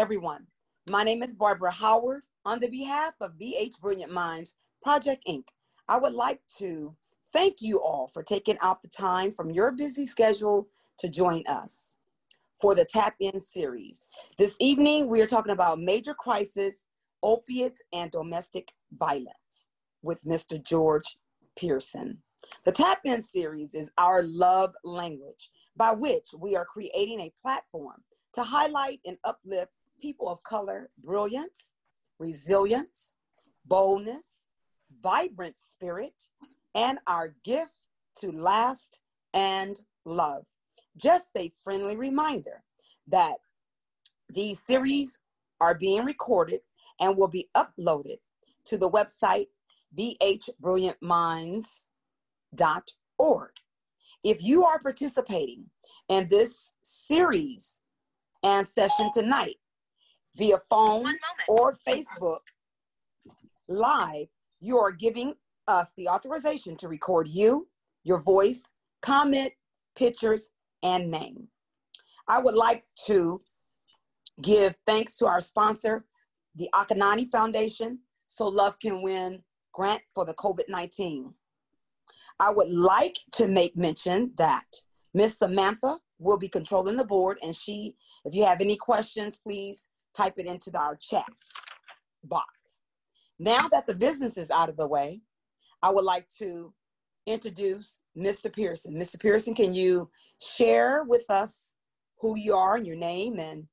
everyone. My name is Barbara Howard. On the behalf of BH Brilliant Minds Project Inc., I would like to thank you all for taking out the time from your busy schedule to join us for the Tap In series. This evening, we are talking about major crisis, opiates, and domestic violence with Mr. George Pearson. The Tap In series is our love language by which we are creating a platform to highlight and uplift people of color brilliance, resilience, boldness, vibrant spirit, and our gift to last and love. Just a friendly reminder that these series are being recorded and will be uploaded to the website bhbrilliantminds.org. If you are participating in this series and session tonight via phone or Facebook live, you are giving us the authorization to record you, your voice, comment, pictures, and name. I would like to give thanks to our sponsor, the Akonadi Foundation, so Love Can Win grant for the COVID 19. I would like to make mention that Miss Samantha will be controlling the board, and she, if you have any questions, please type it into our chat box. Now that the business is out of the way, I would like to introduce Mr. Pearson. Mr. Pearson, can you share with us who you are and your name and,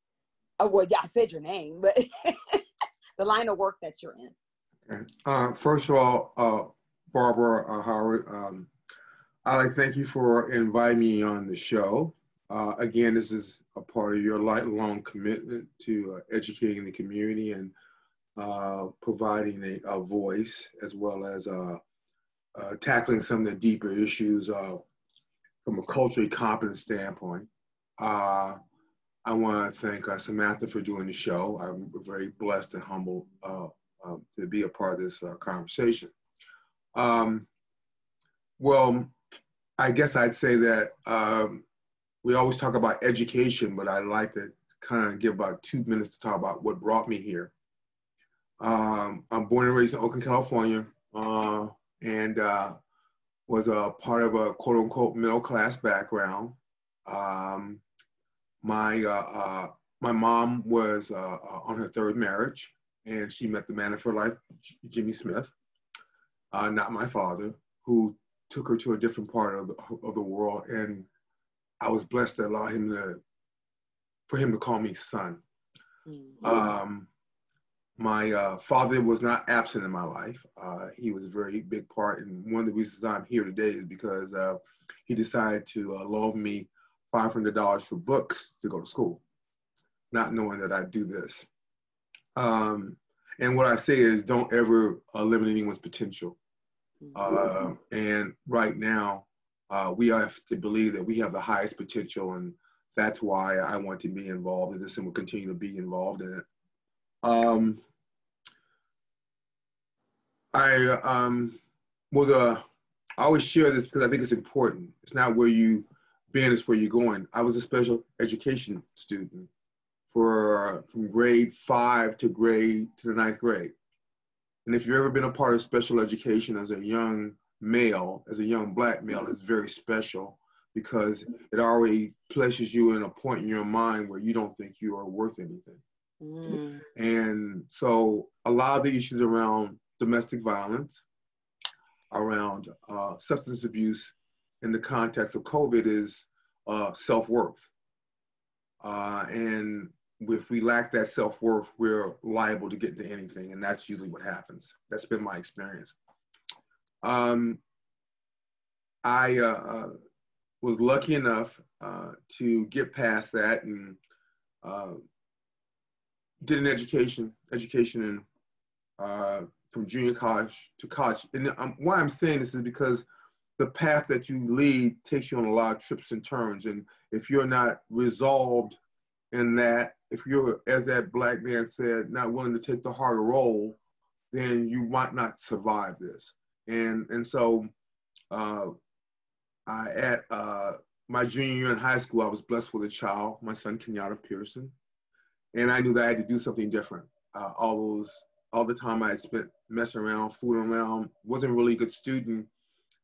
oh, well, yeah, I said your name, but the line of work that you're in. Okay. Uh, first of all, uh, Barbara uh, Howard, um, I'd like to thank you for inviting me on the show. Uh, again, this is a part of your lifelong commitment to uh, educating the community and uh, providing a, a, voice as well as tackling some of the deeper issues from a culturally competent standpoint. I want to thank Samantha for doing the show. I'm very blessed and humbled um, to be a part of this uh, conversation. Um, well, I guess I'd say that um, we always talk about education, but I'd like to kind of give about two minutes to talk about what brought me here. Um, I'm born and raised in Oakland, California, uh, and uh, was a part of a quote unquote middle class background. Um, my uh, uh my mom was uh, uh, on her third marriage and she met the man of her life, Jimmy Smith, not my father, who took her to a different part of the, of the world. And I was blessed to allow him to, for him to call me son. Mm-hmm. Um, my uh, father was not absent in my life. Uh, he was a very big part. And one of the reasons I'm here today is because uh, he decided to uh, loan me $500 for books to go to school, not knowing that I'd do this. Um, and what I say is don't ever limit anyone's potential. Uh, and right now, uh, we have to believe that we have the highest potential, and that's why I want to be involved in this and will continue to be involved in it. Um, I um, was a, I always share this because I think it's important. It's not where you been, it's where you're going. I was a special education student for from grade five to grade to the ninth grade. And if you've ever been a part of special education as a young male, as a young black male, is very special because it already places you in a point in your mind where you don't think you are worth anything. Mm. And so a lot of the issues around domestic violence, around uh, substance abuse in the context of COVID is uh, self-worth. Uh, and if we lack that self worth, we're liable to get into anything, and that's usually what happens. That's been my experience. Um, I uh, uh, was lucky enough uh, to get past that and uh, did an education, education in, uh, from junior college to college. And um, why I'm saying this is because the path that you lead takes you on a lot of trips and turns, and if you're not resolved in that if you're, as that black man said, not willing to take the harder role, then you might not survive this. And and so, uh, I at uh, my junior year in high school, I was blessed with a child, my son Kenyatta Pearson, and I knew that I had to do something different. Uh, all those, all the time I spent messing around, fooling around, wasn't really a good student,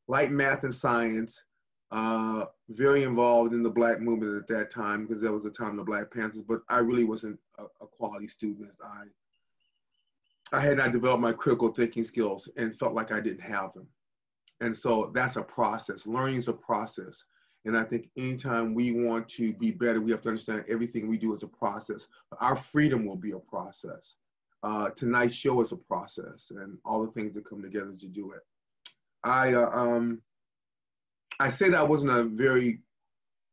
like math and science, uh, very involved in the black movement at that time because that was the time of the Black Panthers, but I really wasn't a, a quality student as I I had not developed my critical thinking skills and felt like I didn't have them. And so that's a process. Learning is a process. And I think anytime we want to be better, we have to understand everything we do is a process. Our freedom will be a process. Uh, tonight's show is a process and all the things that come together to do it. I, uh, um, I said I wasn't a very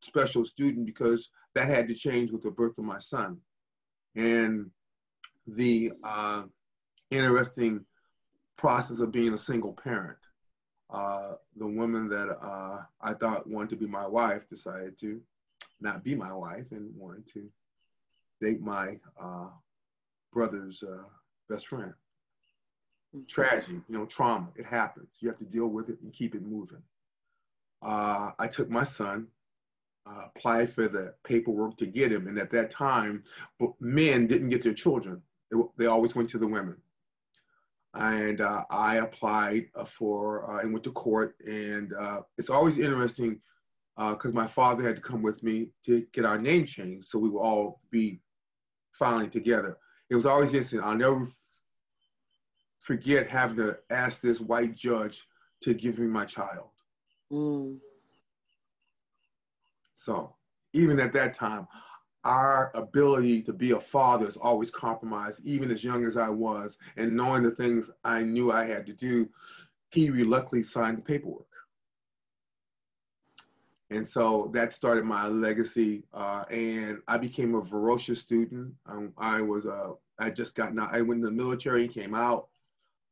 special student because that had to change with the birth of my son. And the uh, interesting process of being a single parent. Uh, the woman that uh, I thought wanted to be my wife decided to not be my wife and wanted to date my uh, brother's uh, best friend. Tragedy, you know, trauma, it happens. You have to deal with it and keep it moving. Uh, I took my son, uh, applied for the paperwork to get him, and at that time, men didn't get their children. They, they always went to the women and uh, I applied uh, for uh, and went to court. And uh, it's always interesting because uh, my father had to come with me to get our name changed, so we would all be filing together. It was always interesting. I'll never forget having to ask this white judge to give me my child. Mm. So even at that time, our ability to be a father is always compromised, even as young as I was, and knowing the things I knew I had to do, he reluctantly signed the paperwork. And so that started my legacy, uh, and I became a voracious student. Um, I was, uh, I just got, not I went in the military, came out,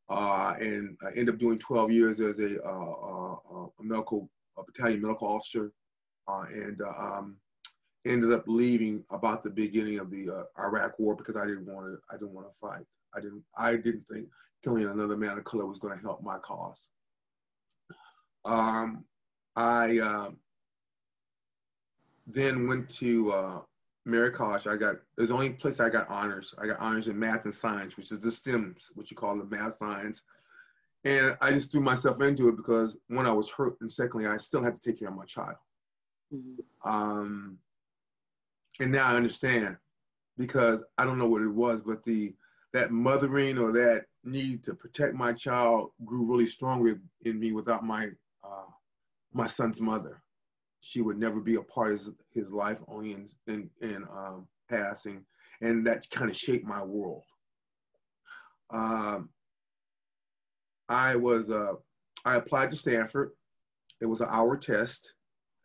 uh, and I ended up doing 12 years as a, uh, uh, uh, a medical, a battalion medical officer, and um, ended up leaving about the beginning of the uh, Iraq War because I didn't want to. I didn't want to fight. I didn't. I didn't think killing another man of color was going to help my cause. Um, I uh, then went to uh, Merritt College. I got. There's the only place I got honors. I got honors in math and science, which is the STEMs, what you call the math science. And I just threw myself into it because one, I was hurt, and secondly, I still had to take care of my child. Mm-hmm. Um, and now I understand because I don't know what it was, but the that mothering or that need to protect my child grew really strong in me without my uh, my son's mother. She would never be a part of his, his life, only in in, in um, passing, and that kind of shaped my world. Um, I was uh, I applied to Stanford. It was an hour test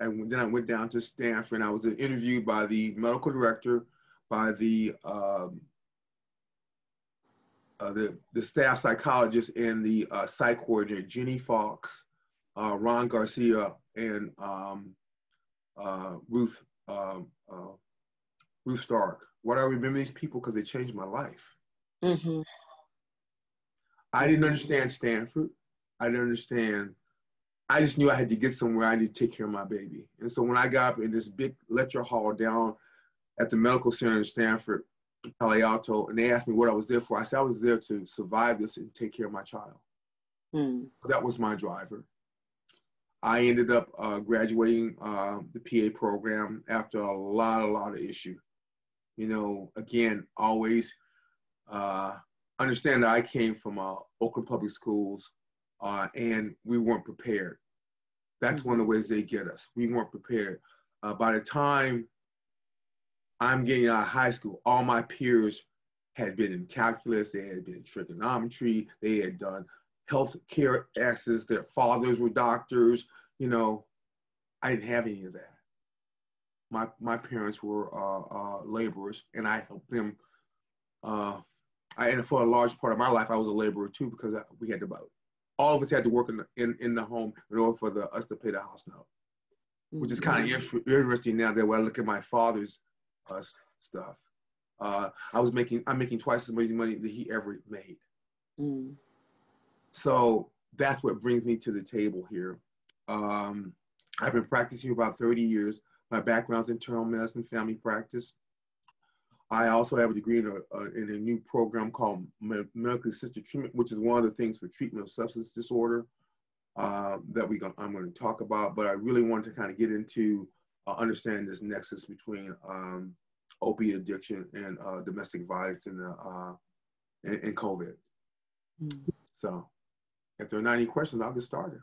and then I went down to Stanford and I was interviewed by the medical director, by the um, uh, the, the staff psychologist and the uh, psych coordinator, Jenny Fox, uh, Ron Garcia, and um, uh, Ruth um, uh, Ruth Stark. What I remember these people because they changed my life. Mm-hmm. I didn't understand Stanford. I didn't understand I just knew I had to get somewhere. I need to take care of my baby. And so when I got up in this big lecture hall down at the medical center in Stanford, Palo Alto, and they asked me what I was there for, I said I was there to survive this and take care of my child. Mm. That was my driver. I ended up uh, graduating uh, the PA program after a lot, a lot of issue. You know, again, always uh, understand that I came from uh, Oakland Public Schools, uh, and we weren't prepared. That's mm-hmm. one of the ways they get us. We weren't prepared. Uh, by the time I'm getting out of high school, all my peers had been in calculus, they had been in trigonometry, they had done health care access, their fathers were doctors, you know, I didn't have any of that. My, my parents were uh, uh, laborers and I helped them. Uh, I, and for a large part of my life, I was a laborer too because we had to all of us had to work in the, in, in the home in order for the, us to pay the house note, which is kind of mm-hmm. interesting now that when I look at my father's uh, stuff. Uh, I was making, I'm making twice as much money that he ever made. Mm. So that's what brings me to the table here. Um, I've been practicing about 30 years. My background's internal medicine, family practice. I also have a degree in a, uh, in a new program called medically assisted treatment, which is one of the things for treatment of substance disorder uh, that we I'm going to talk about. But I really wanted to kind of get into uh, understanding this nexus between um, opiate addiction and uh, domestic violence in the uh, in, in COVID. Mm. So, if there are not any questions, I'll get started.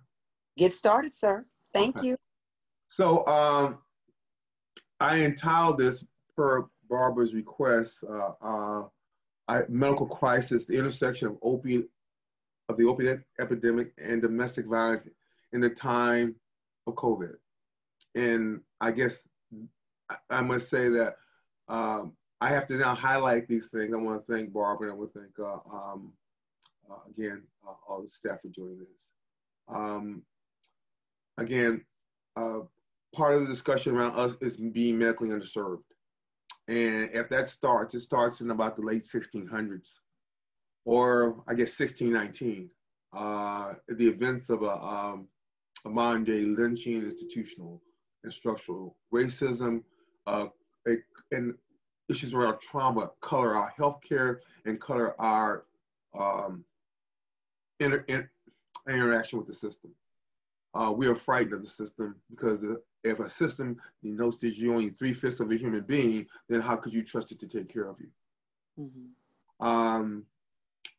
Get started, sir. Thank okay. you. So, um, I entitled this per Barbara's request, uh, uh, I, medical crisis, the intersection of opiate, of the opiate epidemic and domestic violence in the time of COVID. And I guess I must say that um, I have to now highlight these things. I want to thank Barbara and I want to thank, uh, um, uh, again, uh, all the staff for doing this. Um, again, uh, part of the discussion around us is being medically underserved. And if that starts, it starts in about the late 1600s, or I guess 1619. Uh, the events of a, um, a modern day lynching, institutional and structural racism, uh, and issues around trauma color our healthcare and color our um, inter, inter, interaction with the system. Uh, we are frightened of the system because if a system knows that you're only three fifths of a human being, then how could you trust it to take care of you? Mm-hmm. Um,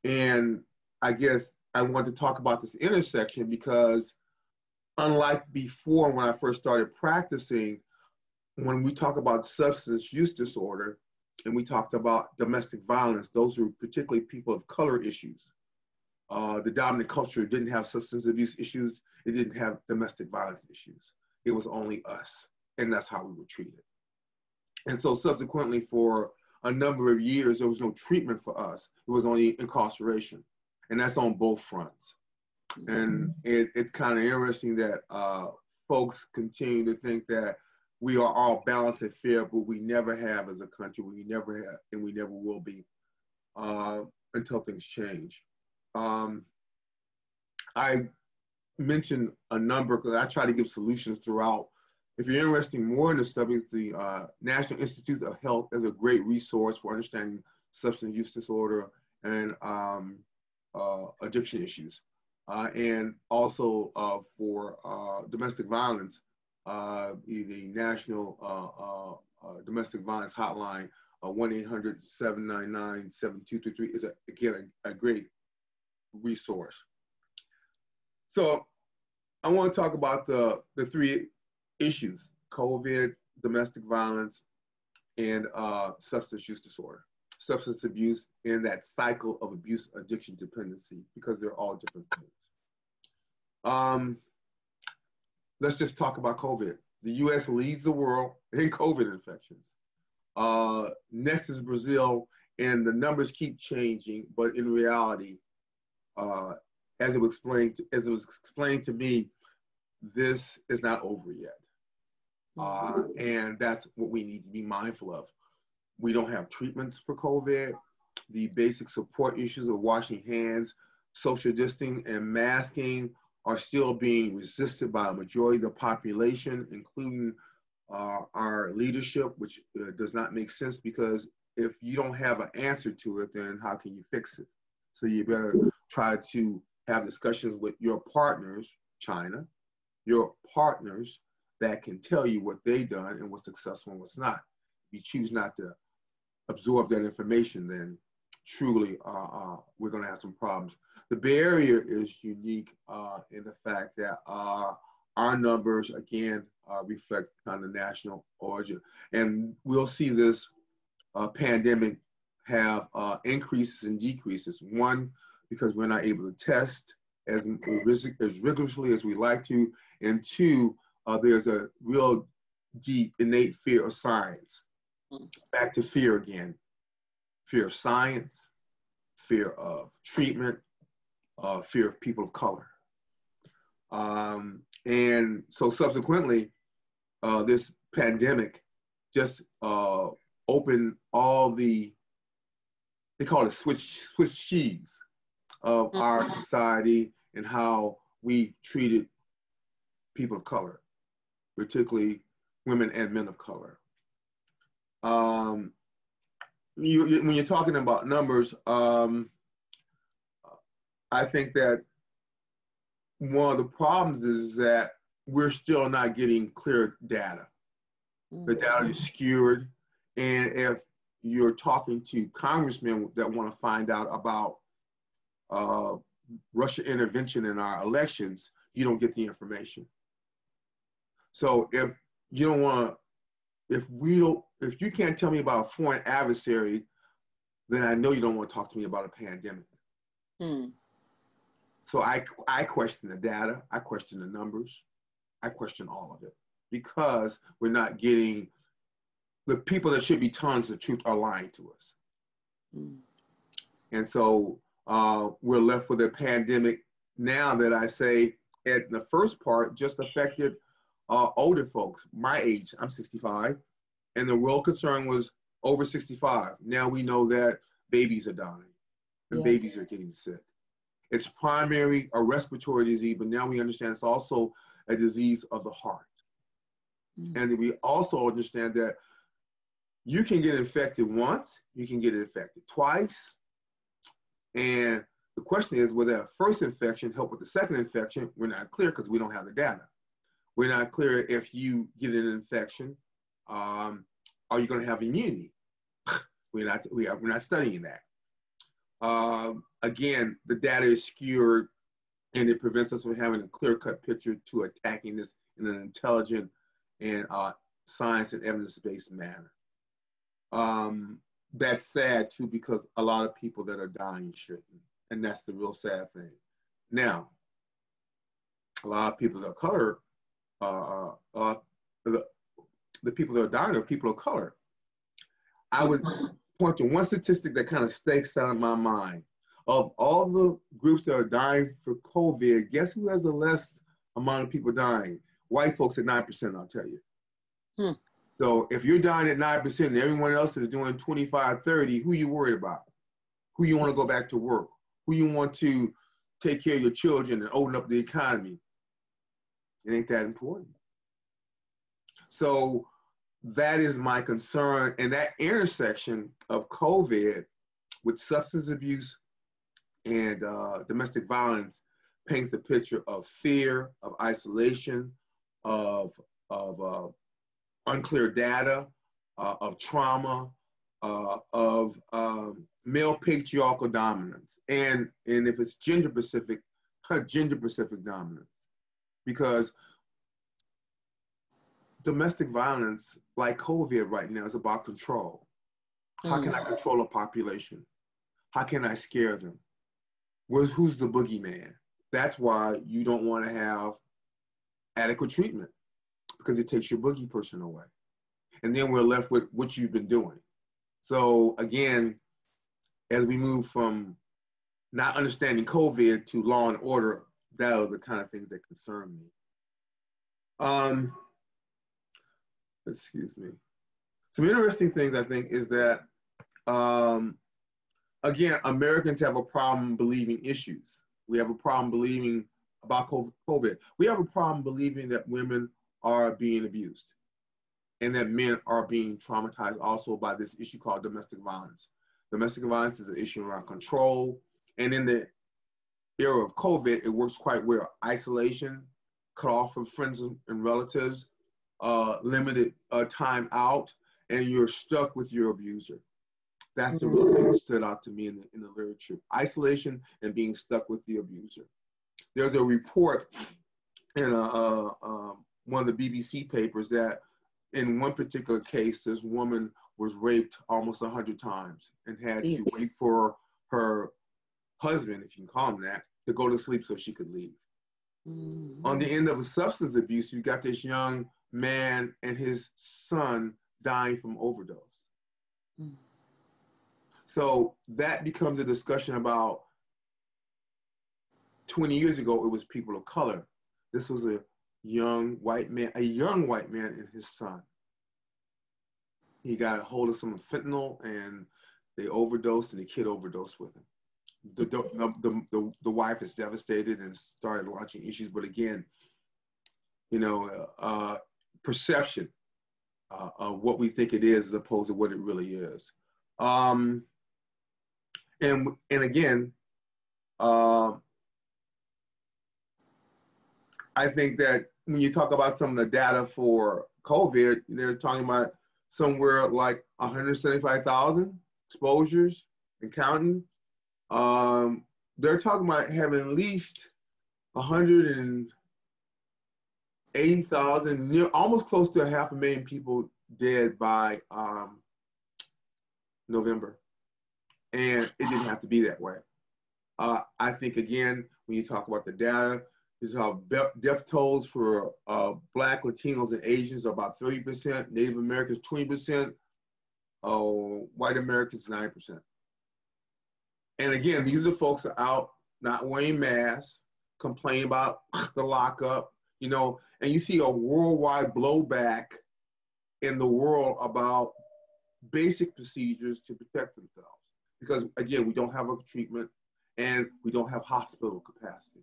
and I guess I want to talk about this intersection because, unlike before when I first started practicing, when we talk about substance use disorder and we talked about domestic violence, those are particularly people of color issues. Uh, the dominant culture didn't have substance abuse issues, it didn't have domestic violence issues. It was only us, and that's how we were treated. And so, subsequently, for a number of years, there was no treatment for us. It was only incarceration, and that's on both fronts. And it, it's kind of interesting that uh, folks continue to think that we are all balanced and fair, but we never have as a country. We never have, and we never will be uh, until things change. Um, I mentioned a number because I try to give solutions throughout. If you're interested more in the subject, the uh, National Institute of Health is a great resource for understanding substance use disorder and um, uh, addiction issues. Uh, and also uh, for uh, domestic violence, uh, the National Domestic Violence Hotline, 1-800-799-7233 is, a, again, a, a great resource. So I want to talk about the, the three issues, COVID, domestic violence, and uh, substance use disorder. Substance abuse and that cycle of abuse, addiction, dependency, because they're all different things. Um, let's just talk about COVID. The US leads the world in COVID infections. Uh, next is Brazil, and the numbers keep changing, but in reality, uh, as it was explained to, as it was explained to me, this is not over yet. Uh, and that's what we need to be mindful of. We don't have treatments for COVID. The basic support issues of washing hands, social distancing, and masking are still being resisted by a majority of the population, including uh, our leadership, which uh, does not make sense because if you don't have an answer to it, then how can you fix it? So you better try to have discussions with your partners, China, your partners that can tell you what they've done and what's successful and what's not. If you choose not to absorb that information, then truly uh, uh, we're going to have some problems. The barrier is unique uh, in the fact that uh, our numbers, again, uh, reflect kind of national origin. And we'll see this uh, pandemic have increases and decreases. One, because we're not able to test as, as rigorously as we like to. And two, uh, there's a real deep innate fear of science. Back to fear again. Fear of science, fear of treatment, uh, fear of people of color. Um, and so subsequently, uh, this pandemic just uh, opened all the, they call it switch, switch cheese of mm-hmm. our society and how we treated people of color, particularly women and men of color. Um, you, you, when you're talking about numbers, um, I think that one of the problems is that we're still not getting clear data. The data is skewed, and if you're talking to congressmen that want to find out about uh, Russia intervention in our elections, you don't get the information. So if you don't want to, if we don't, if you can't tell me about a foreign adversary, then I know you don't want to talk to me about a pandemic. Hmm. So I, I question the data, I question the numbers, I question all of it because we're not getting the people that should be telling us the truth are lying to us. Mm. And so uh, we're left with a pandemic now that I say at the first part just affected uh, older folks, my age, I'm 65, and the real concern was over 65. Now we know that babies are dying and yeah. babies are getting sick. It's primary a respiratory disease, but now we understand it's also a disease of the heart. Mm. And we also understand that you can get infected once, you can get infected twice. And the question is, will that first infection help with the second infection? We're not clear because we don't have the data. We're not clear if you get an infection, um, are you going to have immunity? we're not, we are, we're not studying that. Um, again, the data is skewed and it prevents us from having a clear cut picture to attacking this in an intelligent and uh, science and evidence based manner. Um, that's sad too because a lot of people that are dying shouldn't, and that's the real sad thing. Now, a lot of people of color, uh, uh, uh, the, the people that are dying are people of color. I would point to one statistic that kind of stakes out in my mind. Of all the groups that are dying for COVID, guess who has the less amount of people dying? White folks at 9%, I'll tell you. Hmm. So if you're dying at 9% and everyone else is doing 25, 30, who you worried about? Who you want to go back to work? Who you want to take care of your children and open up the economy? It ain't that important. So that is my concern. And that intersection of COVID with substance abuse and uh, domestic violence paints a picture of fear, of isolation, of, of uh, unclear data, uh, of trauma, uh, of um, male patriarchal dominance, and and if it's gender specific, gender specific dominance, because domestic violence, like COVID right now, is about control. How mm. can I mm. control a population? How can I scare them? Where's who's the boogeyman? That's why you don't want to have adequate treatment because it takes your boogie person away. And then we're left with what you've been doing. So again, as we move from not understanding COVID to law and order, that are the kind of things that concern me. Um, excuse me. Some interesting things I think is that, um, again, Americans have a problem believing issues. We have a problem believing about COVID. We have a problem believing that women are being abused and that men are being traumatized also by this issue called domestic violence. Domestic violence is an issue around control. And in the era of COVID, it works quite well. Isolation, cut off from friends and relatives, uh, limited uh, time out, and you're stuck with your abuser. That's the real thing that stood out to me in the, in the literature. Isolation and being stuck with the abuser. There's a report in a, uh, um, one of the BBC papers that in one particular case, this woman was raped almost 100 times and had to wait for her husband, if you can call him that, to go to sleep so she could leave. Mm-hmm. On the end of a substance abuse, you got this young man and his son dying from overdose. Mm-hmm. So that becomes a discussion about 20 years ago, it was people of color. This was a young white man, a young white man and his son. He got a hold of some fentanyl and they overdosed and the kid overdosed with him. The, the, the, the, the wife is devastated and started launching issues. But again, you know, uh, perception uh, of what we think it is as opposed to what it really is. Um, and and again, uh, I think that when you talk about some of the data for COVID, they're talking about somewhere like 175,000 exposures and counting. Um, they're talking about having at least 180,000, near almost close to a half a million people dead by um, November. And it didn't have to be that way. Uh, I think, again, when you talk about the data, is how death tolls for uh, Black, Latinos, and Asians are about 30%, Native Americans 20%, uh, white Americans 9%. And again, these are folks that are out not wearing masks, complain about the lockup, you know, and you see a worldwide blowback in the world about basic procedures to protect themselves. Because again, we don't have a treatment and we don't have hospital capacity.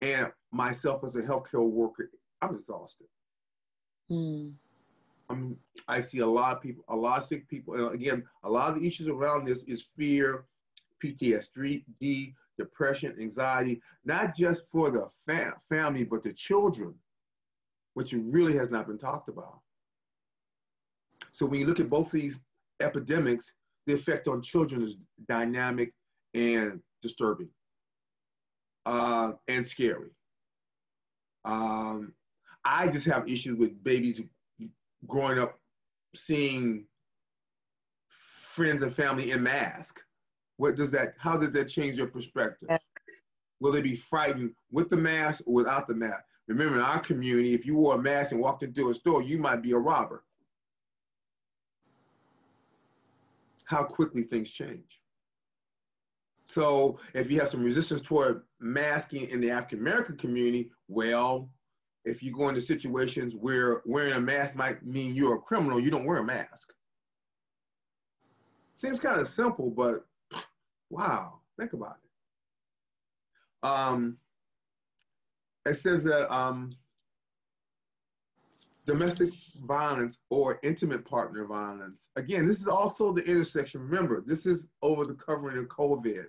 And myself as a healthcare worker, I'm exhausted. Mm. I'm, I see a lot of people, a lot of sick people. And again, a lot of the issues around this is fear, PTSD, depression, anxiety, not just for the fam- family, but the children, which really has not been talked about. So when you look at both of these epidemics, the effect on children is dynamic and disturbing uh, and scary. Um, I just have issues with babies growing up seeing friends and family in mask. What does that, how did that change your perspective? Will they be frightened with the mask or without the mask? Remember, in our community, if you wore a mask and walked into a store, you might be a robber. How quickly things change. So if you have some resistance toward masking in the African American community, well, if you go into situations where wearing a mask might mean you're a criminal, you don't wear a mask. Seems kind of simple, but wow, think about it. Um, it says that um, domestic violence or intimate partner violence. Again, this is also the intersection. Remember, this is over the covering of COVID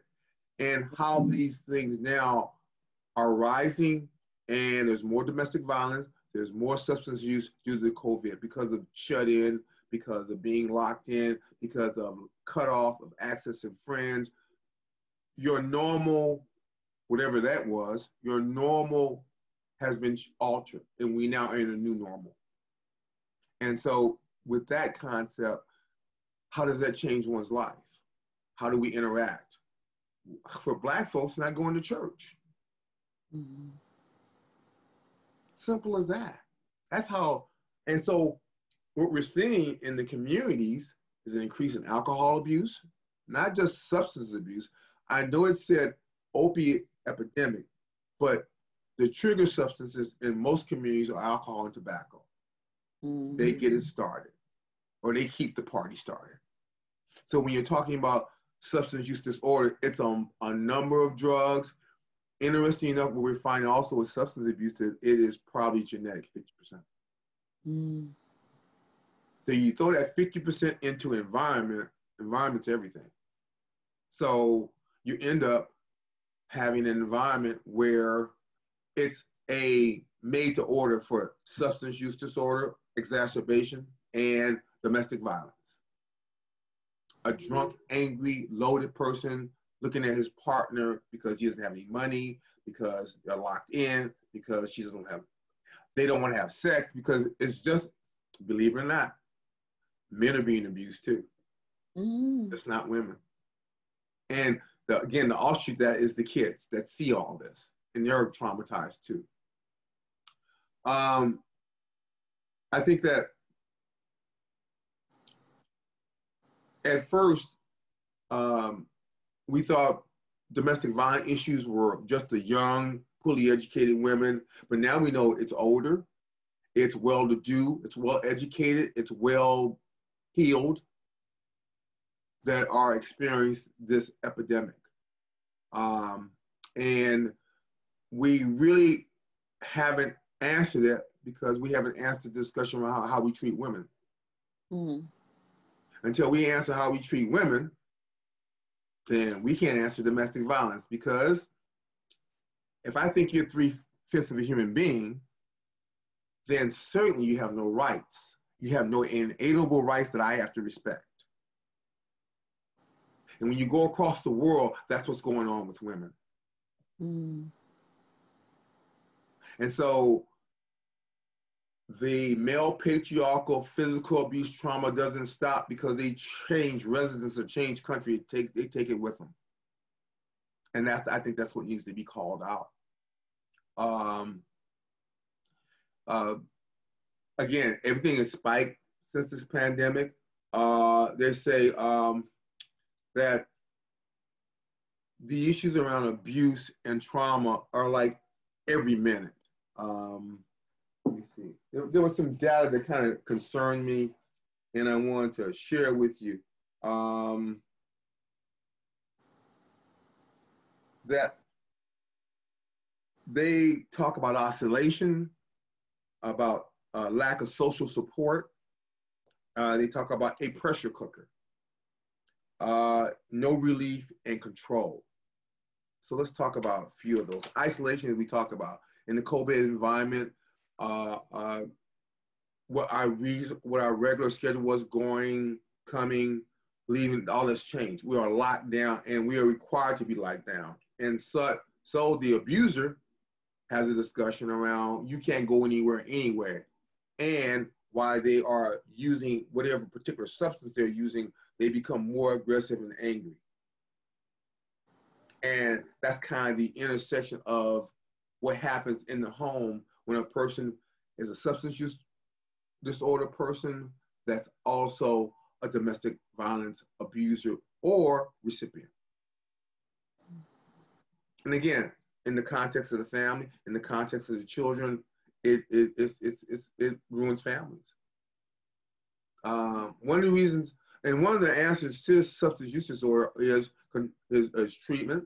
and how these things now are rising and there's more domestic violence, there's more substance use due to COVID because of shut in, because of being locked in, because of cut off of access and friends. Your normal, whatever that was, your normal has been altered and we now are in a new normal. And so with that concept, how does that change one's life? How do we interact? For black folks not going to church. Mm-hmm. Simple as that. That's how, and so what we're seeing in the communities is an increase in alcohol abuse, not just substance abuse. I know it said opiate epidemic, but the trigger substances in most communities are alcohol and tobacco. Mm-hmm. They get it started, or they keep the party started. So when you're talking about substance use disorder, it's on a number of drugs. Interesting enough, what we're finding also with substance abuse, that it is probably genetic, 50%. Mm. So you throw that 50% into environment, environment's everything. So you end up having an environment where it's a made to order for substance use disorder, exacerbation, and domestic violence a drunk, angry, loaded person looking at his partner because he doesn't have any money, because they're locked in, because she doesn't have, they don't want to have sex because it's just, believe it or not, men are being abused too. Mm. It's not women. And the, again, the offshoot that is the kids that see all this and they're traumatized too. Um, I think that at first, um, we thought domestic violence issues were just the young, poorly educated women, but now we know it's older, it's well to do, it's well educated, it's well heeled that are experiencing this epidemic. Um, and we really haven't answered it because we haven't answered the discussion around how, how we treat women. Mm-hmm. Until we answer how we treat women, then we can't answer domestic violence because if I think you're three fifths of a human being, then certainly you have no rights. You have no inalienable rights that I have to respect. And when you go across the world, that's what's going on with women. Mm. And so the male patriarchal physical abuse trauma doesn't stop because they change residence or change country. Take, they take it with them. And that's, I think that's what needs to be called out. Um, uh, again, everything is spiked since this pandemic. Uh, they say um, that the issues around abuse and trauma are like every minute. Um. There, there, was some data that kind of concerned me, and I wanted to share with you. Um, that they talk about oscillation, about uh, lack of social support. Uh, they talk about a pressure cooker, uh, no relief and control. So let's talk about a few of those. Isolation, we talk about in the COVID environment, Uh, uh, what our what our regular schedule was going, coming, leaving, all this changed. We are locked down, and we are required to be locked down. And so, so the abuser has a discussion around you can't go anywhere anywhere, and why they are using whatever particular substance they're using, they become more aggressive and angry. And that's kind of the intersection of what happens in the home when a person is a substance use disorder person that's also a domestic violence abuser or recipient. And again, in the context of the family, in the context of the children, it, it, it, it, it, ruins families. Um, one of the reasons, and one of the answers to substance use disorder is, is, is treatment,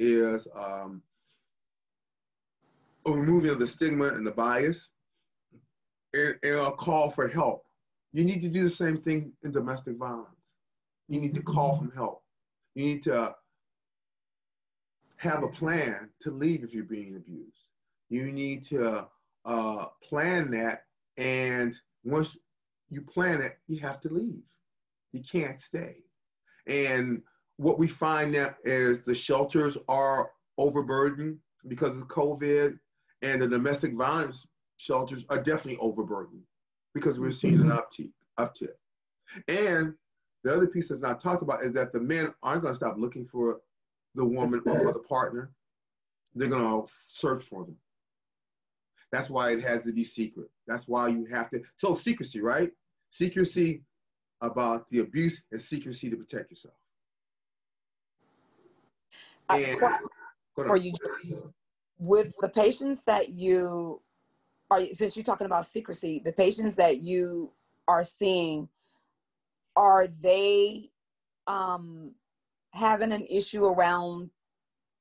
is um, removing the stigma and the bias, and, and a call for help. You need to do the same thing in domestic violence. You need to call for help. You need to have a plan to leave if you're being abused. You need to uh, plan that, and once you plan it, you have to leave. You can't stay. And what we find now is the shelters are overburdened because of COVID, and the domestic violence shelters are definitely overburdened because we're seeing an uptick. uptick. And the other piece that's not talked about is that the men aren't going to stop looking for the woman or for the partner. They're going to search for them. That's why it has to be secret. That's why you have to. So secrecy, right? Secrecy about the abuse and secrecy to protect yourself. And, uh, you with the patients that you are since you're talking about secrecy the patients that you are seeing are they um having an issue around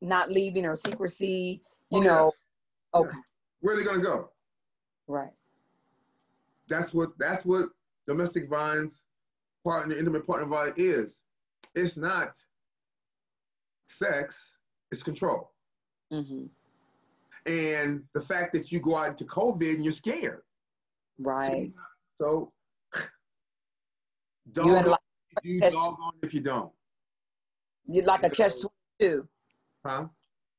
not leaving or secrecy you oh, know? Okay. Where are they going to go? Right. That's what that's what domestic violence partner intimate partner violence is. It's not sex it's control. Mm-hmm and the fact that you go out into COVID and you're scared. Right. So, don't like you doggone if you don't. You're like a catch twenty two. Huh?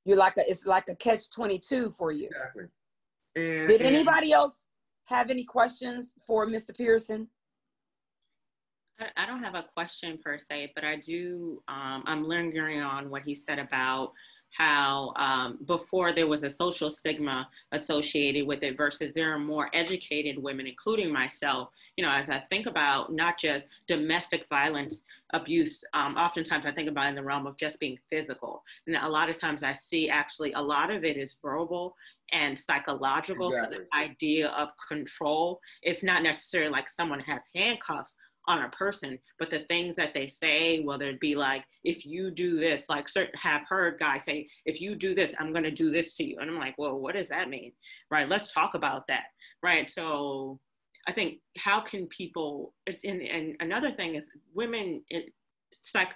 You're like a it's like a catch twenty two for you. Exactly. And, Did and, anybody else have any questions for Mr. Pearson? I don't have a question per se, but I do. Um, I'm lingering on what he said about how um, before there was a social stigma associated with it versus there are more educated women, including myself. You know, as I think about not just domestic violence abuse, um, oftentimes I think about in the realm of just being physical. And a lot of times I see actually a lot of it is verbal and psychological. Exactly. So the idea of control, it's not necessarily like someone has handcuffs, on a person, but the things that they say, whether it be like, if you do this, like certain have heard guys say, if you do this, I'm gonna do this to you. And I'm like, well, what does that mean? Right? Let's talk about that. Right. So I think how can people and, and another thing is women it's like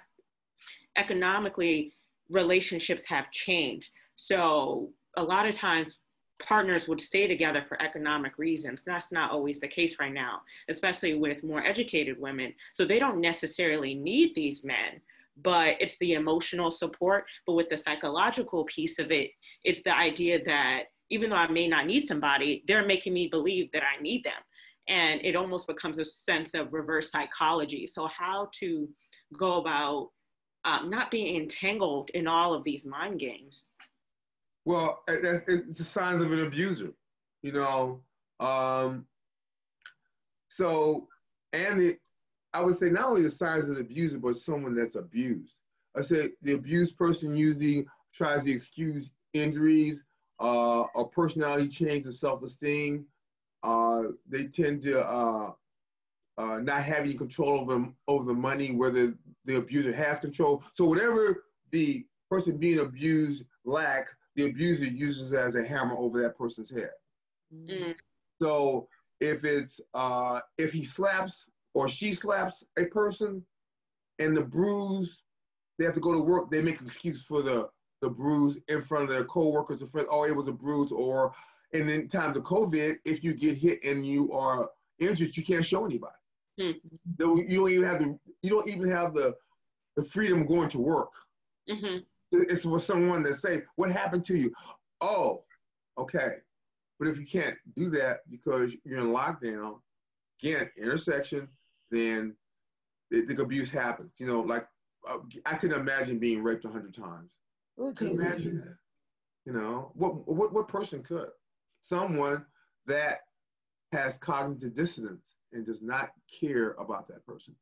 economically relationships have changed. So a lot of times partners would stay together for economic reasons. That's not always the case right now, especially with more educated women. So they don't necessarily need these men, but it's the emotional support. But with the psychological piece of it, it's the idea that even though I may not need somebody, they're making me believe that I need them. And it almost becomes a sense of reverse psychology. So, how to go about um, not being entangled in all of these mind games? Well, it's the signs of an abuser, you know. Um, so, and I would say not only the signs of an abuser, but someone that's abused. I said the abused person usually tries to excuse injuries, uh, or personality change or self-esteem. Uh, they tend to uh, uh, not have any control over over the money, whether the abuser has control. So whatever the person being abused lack, the abuser uses it as a hammer over that person's head. Mm. So if it's uh, if he slaps or she slaps a person, and the bruise, they have to go to work. They make an excuse for the the bruise in front of their coworkers or friends. Oh, it was a bruise. Or and in times of COVID, if you get hit and you are injured, you can't show anybody. Mm-hmm. You don't even have the you don't even have the the freedom going to work. Mm-hmm. It's for someone to say, "What happened to you?" Oh, okay. But if you can't do that because you're in lockdown, again, intersection, then the, the abuse happens. You know, like uh, I can imagine being raped a hundred times. Oh, imagine that. You know, what what what person could? Someone that has cognitive dissonance and does not care about that person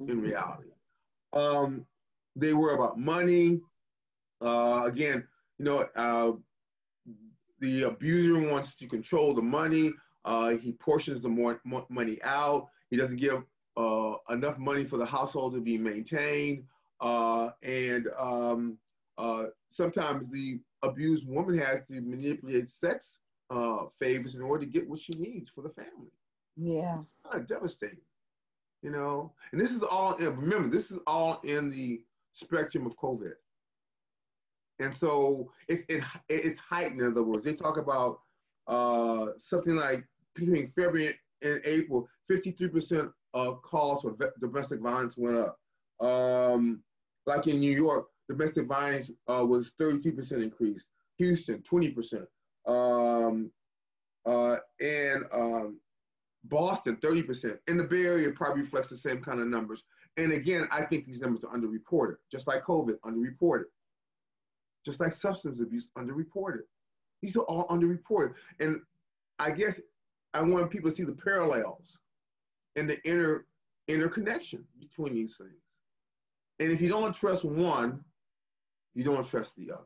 in reality. Um, they worry about money. Uh, again, you know, uh, the abuser wants to control the money. Uh, he portions the more, more, money out. He doesn't give uh, enough money for the household to be maintained. Uh, and um, uh, sometimes the abused woman has to manipulate sex favors in order to get what she needs for the family. Yeah. It's devastating. You know, and this is all in, remember, this is all in the spectrum of COVID. And so it, it, it's heightened, in other words. They talk about uh, something like between February and April, 53% of calls for domestic violence went up. Um, like in New York, domestic violence uh, was 32% increase. Houston, 20%. Um, uh, and um, Boston, 30%. In the Bay Area, probably reflects the same kind of numbers. And again, I think these numbers are underreported, just like COVID, underreported. Just like substance abuse, underreported. These are all underreported. And I guess I want people to see the parallels and the inner interconnection between these things. And if you don't trust one, you don't trust the other.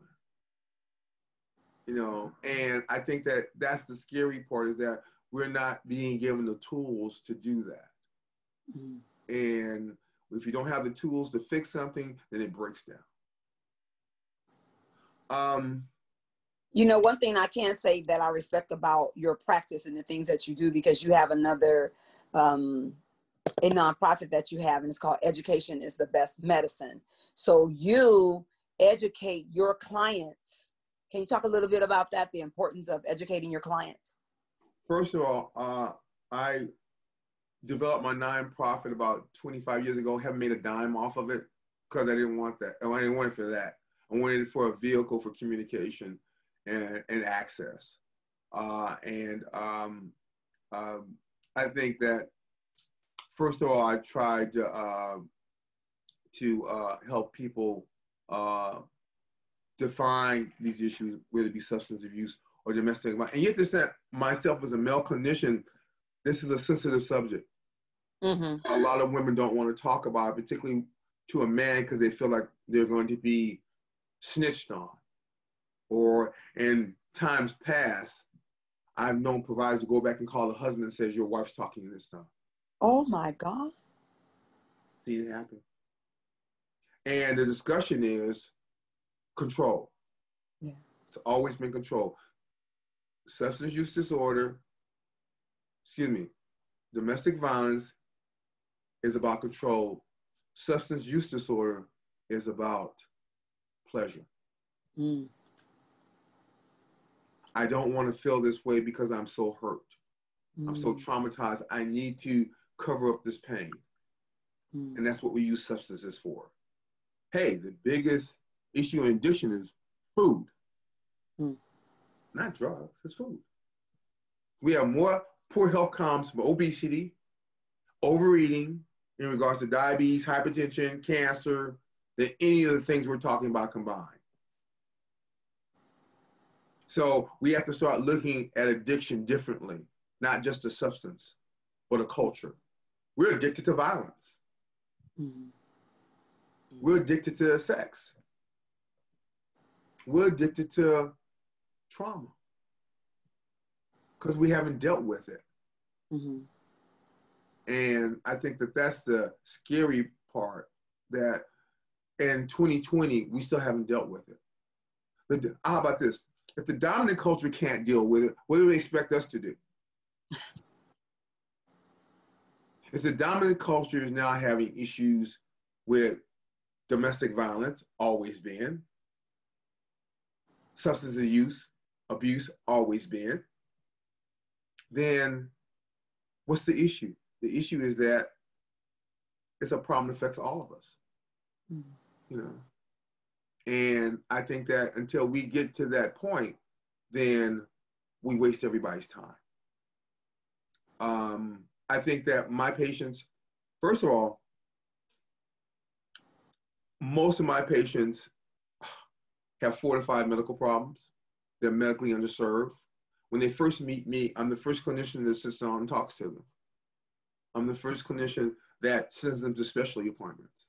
You know, and I think that that's the scary part is that we're not being given the tools to do that. Mm-hmm. And if you don't have the tools to fix something, then it breaks down. Um, you know, one thing I can say that I respect about your practice and the things that you do because you have another um, a nonprofit that you have, and it's called Education is the Best Medicine. So you educate your clients. Can you talk a little bit about that? The importance of educating your clients. First of all, uh, I developed my nonprofit about 25 years ago. Haven't made a dime off of it because I didn't want that. I didn't want it for that. I wanted it for a vehicle for communication and, and access. Uh, and um, um, I think that first of all, I tried to uh, to uh, help people uh, define these issues, whether it be substance abuse or domestic violence. And yet, this that myself as a male clinician, this is a sensitive subject. Mm-hmm. A lot of women don't want to talk about it, particularly to a man, because they feel like they're going to be snitched on. Or in times past, I've known providers to go back and call the husband and says, Your wife's talking this stuff. Oh my God. See it happen. And the discussion is control. Yeah. It's always been control substance use disorder, excuse me, domestic violence is about control. Substance use disorder is about pleasure. Mm. I don't want to feel this way because I'm so hurt. Mm. I'm so mm. traumatized. I need to cover up this pain. Mm. And that's what we use substances for. Hey, the biggest issue in addiction is food. Mm. Not drugs, it's food. We have more poor health comes from obesity, overeating, in regards to diabetes, hypertension, cancer, than any of the things we're talking about combined. So we have to start looking at addiction differently, not just a substance, but a culture. We're addicted to violence. Mm-hmm. We're addicted to sex. We're addicted to trauma because we haven't dealt with it. Mm-hmm. And I think that that's the scary part that in 2020, we still haven't dealt with it. The, how about this? If the dominant culture can't deal with it, what do they expect us to do? If the dominant culture is now having issues with domestic violence, always been, substance abuse, abuse, always been, then what's the issue? The issue is that it's a problem that affects all of us. Mm-hmm. You know. And I think that until we get to that point, then we waste everybody's time. Um, I think that my patients, first of all, most of my patients have four to five medical problems. They're medically underserved. When they first meet me, I'm the first clinician that sits down and talks to them. I'm the first clinician that sends them to specialty appointments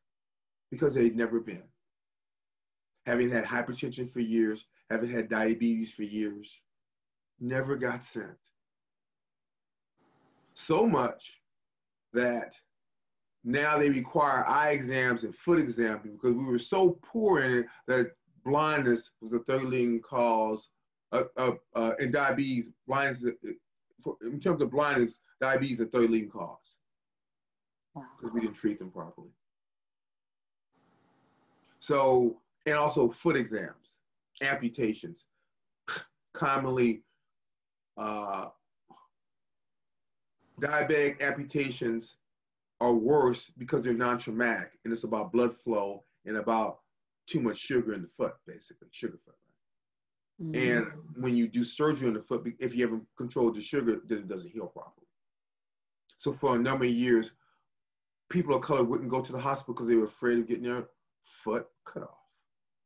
because they'd never been. Having had hypertension for years, having had diabetes for years, never got sent. So much that now they require eye exams and foot exams because we were so poor in it that blindness was the third leading cause of, of uh, in diabetes. Blindness, uh, in terms of blindness, diabetes is the third leading cause because we didn't treat them properly. So, and also foot exams, amputations, commonly uh, diabetic amputations are worse because they're non-traumatic and it's about blood flow and about too much sugar in the foot, basically, sugar foot. Right? Mm. And when you do surgery on the foot, if you haven't controlled the sugar, then it doesn't heal properly. So for a number of years, people of color wouldn't go to the hospital because they were afraid of getting their foot cut off.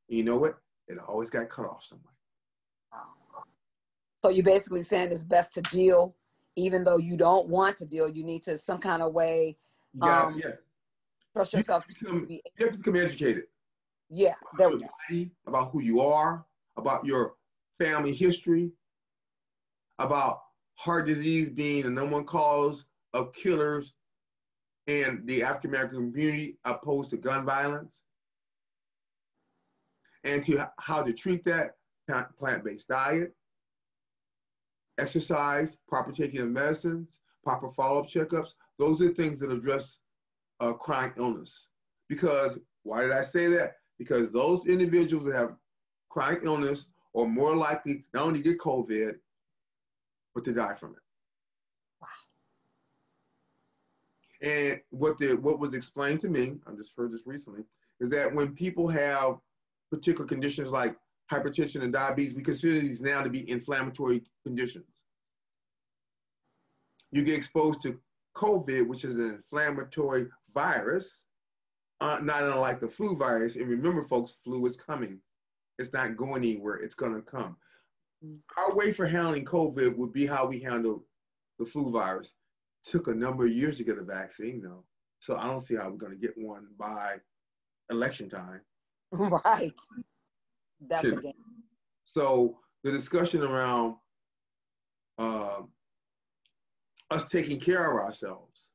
And you know what? It always got cut off somewhere. So you're basically saying it's best to deal, even though you don't want to deal. You need to some kind of way. Yeah, um, yeah. Trust yourself. You, become, be, you have to become educated. Yeah, there we go. About who you are, about your family history, about heart disease being the number one cause of killers in the African American community opposed to gun violence, and to how to treat that plant-based diet, exercise, proper taking of medicines, proper follow-up checkups. Those are things that address uh, chronic illness. Because why did I say that? Because those individuals that have chronic illness are more likely not only to get COVID, but to die from it. Wow. And what the what was explained to me, I just heard this recently, is that when people have particular conditions like hypertension and diabetes, we consider these now to be inflammatory conditions. You get exposed to COVID, which is an inflammatory virus, uh, not unlike the flu virus. And remember, folks, flu is coming. It's not going anywhere. It's going to come. Our way for handling COVID would be how we handle the flu virus. Took a number of years to get a vaccine, though. So I don't see how we're going to get one by election time. Right. That's a game. So the discussion around uh, us taking care of ourselves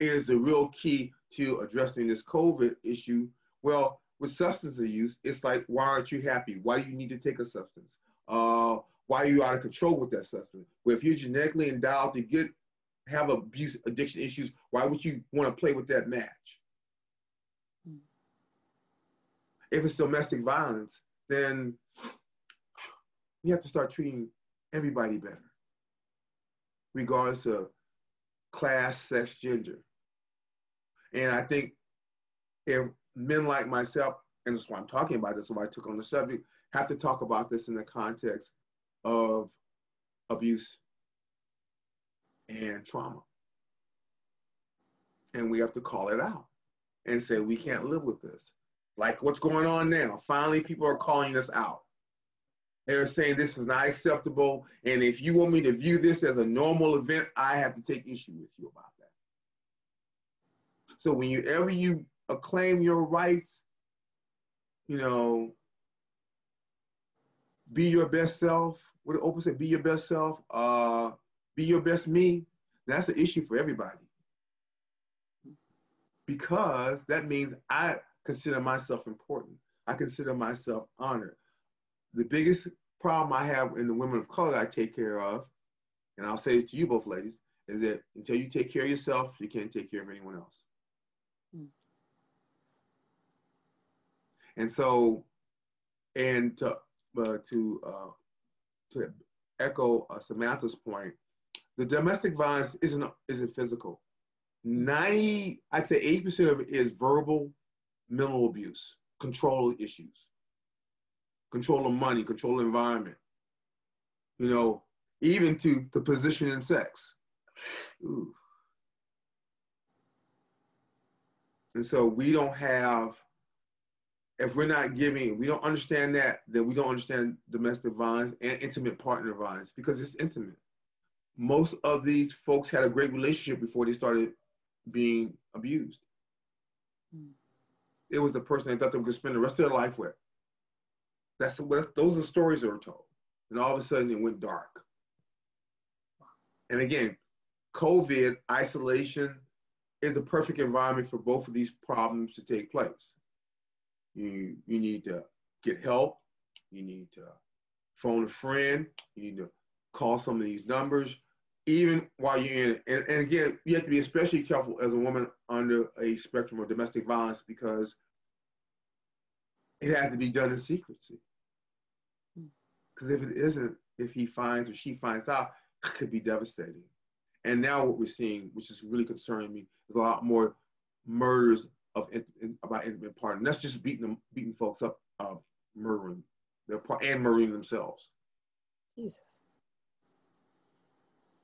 is the real key to addressing this COVID issue. Well, with substance use, it's like, why aren't you happy? Why do you need to take a substance? Uh, why are you out of control with that substance? Well, if you're genetically endowed to get have abuse addiction issues, why would you want to play with that match? Hmm. If it's domestic violence, then you have to start treating everybody better, regardless of class, sex, gender. And I think if men like myself, and that's why I'm talking about this, why I took on the subject, have to talk about this in the context of abuse and trauma. And we have to call it out and say, we can't live with this. Like what's going on now. Finally, people are calling us out. They're saying this is not acceptable. And if you want me to view this as a normal event, I have to take issue with you about that. So whenever you acclaim your rights, you know, be your best self. What the Oprah said, be your best self. Uh, be your best me. That's an issue for everybody. Because that means I consider myself important. I consider myself honored. The biggest problem I have in the women of color I take care of, and I'll say it to you both ladies, is that until you take care of yourself, you can't take care of anyone else. Mm. And so, and to uh, to uh, to echo uh, Samantha's point, the domestic violence isn't isn't physical. Ninety, I'd say eighty percent of it is verbal, mental abuse, control issues, control of money, control of environment. You know, even to the position in sex. Ooh. And so we don't have if we're not giving, we don't understand that, then we don't understand domestic violence and intimate partner violence because it's intimate. Most of these folks had a great relationship before they started being abused. Mm. It was the person they thought they could spend the rest of their life with. That's what those are stories that were told. And all of a sudden it went dark. And again, COVID, isolation is a perfect environment for both of these problems to take place. You, you need to get help. You need to phone a friend. You need to call some of these numbers, even while you're in it. And, and again, you have to be especially careful as a woman under a spectrum of domestic violence because it has to be done in secrecy. Because if it isn't, if he finds or she finds out, it could be devastating. And now what we're seeing, which is really concerning me, is a lot more murders of in, in, about intimate partner. And that's just beating them, beating folks up, uh, murdering their part and murdering themselves. Jesus.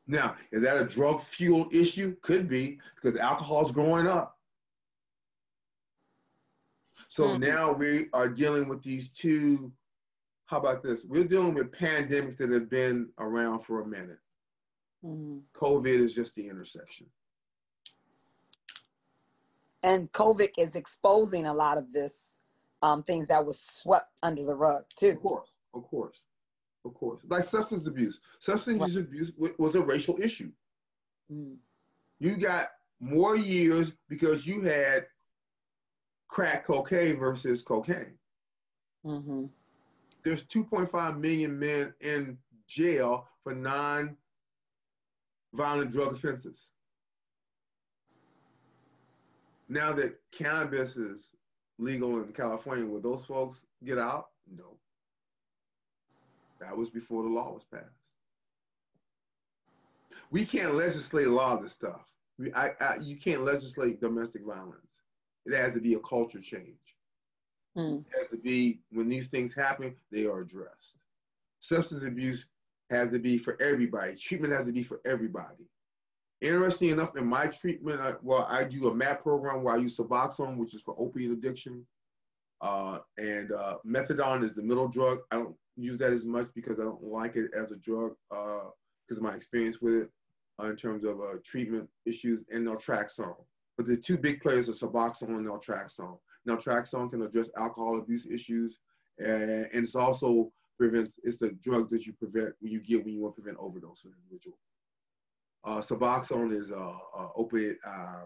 Now, is that a drug fueled issue? Could be because alcohol is growing up. So mm-hmm. now we are dealing with these two. How about this? We're dealing with pandemics that have been around for a minute. Mm-hmm. COVID is just the intersection and COVID is exposing a lot of this um, things that was swept under the rug too. Of course, of course, of course. Like substance abuse. Substance right. abuse was a racial issue. Mm. You got more years because you had crack cocaine versus cocaine. Mm-hmm. There's 2.5 million men in jail for non-violent drug offenses now that cannabis is legal in California, will those folks get out? No. That was before the law was passed. We can't legislate a lot of this stuff. We, I, I, you can't legislate domestic violence. It has to be a culture change. Mm. It has to be when these things happen, they are addressed. Substance abuse has to be for everybody. Treatment has to be for everybody. Interesting enough, in my treatment, I, well, I do a MAP program where I use Suboxone, which is for opiate addiction. Uh, and uh, methadone is the middle drug. I don't use that as much because I don't like it as a drug because uh, of my experience with it uh, in terms of uh, treatment issues and naltrexone. But the two big players are Suboxone and naltrexone. Naltrexone can address alcohol abuse issues, and, and it's also prevents. It's the drug that you prevent when you get when you want to prevent overdose in an individual. Uh, Suboxone is a, a opiate, uh,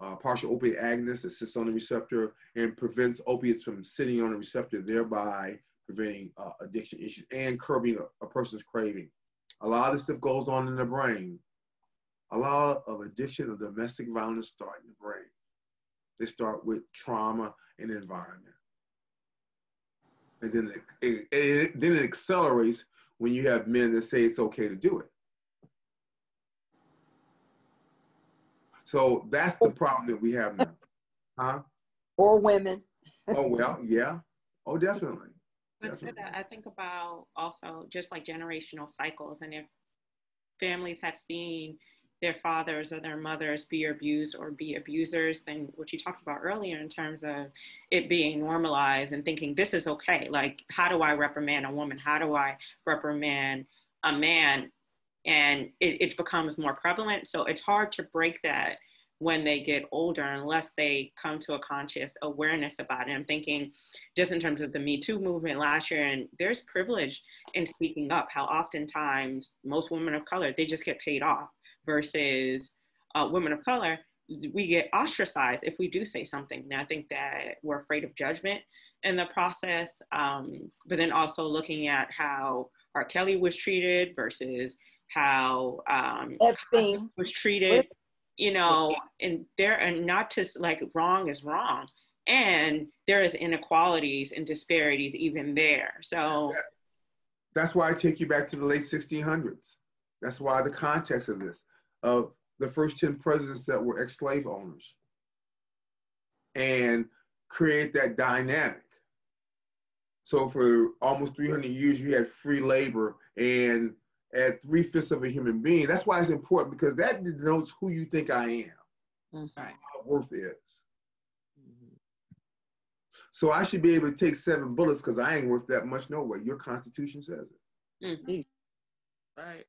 uh, partial opiate agonist that sits on the receptor and prevents opiates from sitting on the receptor, thereby preventing uh, addiction issues and curbing a, a, person's craving. A lot of this stuff goes on in the brain. a lot of addiction or domestic violence start in the brain. They start with trauma and environment. And then it, it, it, then it accelerates when you have men that say it's okay to do it. So that's the problem that we have now. Huh? Or women. oh, well, yeah. Oh, definitely. But to that, I think about also just like generational cycles, and if families have seen their fathers or their mothers be abused or be abusers, then what you talked about earlier in terms of it being normalized and thinking this is okay. Like, how do I reprimand a woman? How do I reprimand a man? And it, it becomes more prevalent. So it's hard to break that when they get older unless they come to a conscious awareness about it. I'm thinking just in terms of the Me Too movement last year, and there's privilege in speaking up, how oftentimes most women of color, they just get paid off versus uh, women of color, we get ostracized if we do say something. And I think that we're afraid of judgment in the process, um, but then also looking at how R. Kelly was treated versus how um, Epstein was treated you know, and there are not just like wrong is wrong. And there is inequalities and disparities even there. So that's why I take you back to the late 1600s. That's why the context of this, of the first 10 presidents that were ex-slave owners and create that dynamic. So for almost 300 years, you had free labor and at three fifths of a human being. That's why it's important because that denotes who you think I am, mm-hmm. how worth is. Mm-hmm. So I should be able to take seven bullets because I ain't worth that much no way. Your Constitution says it. Mm-hmm. Right.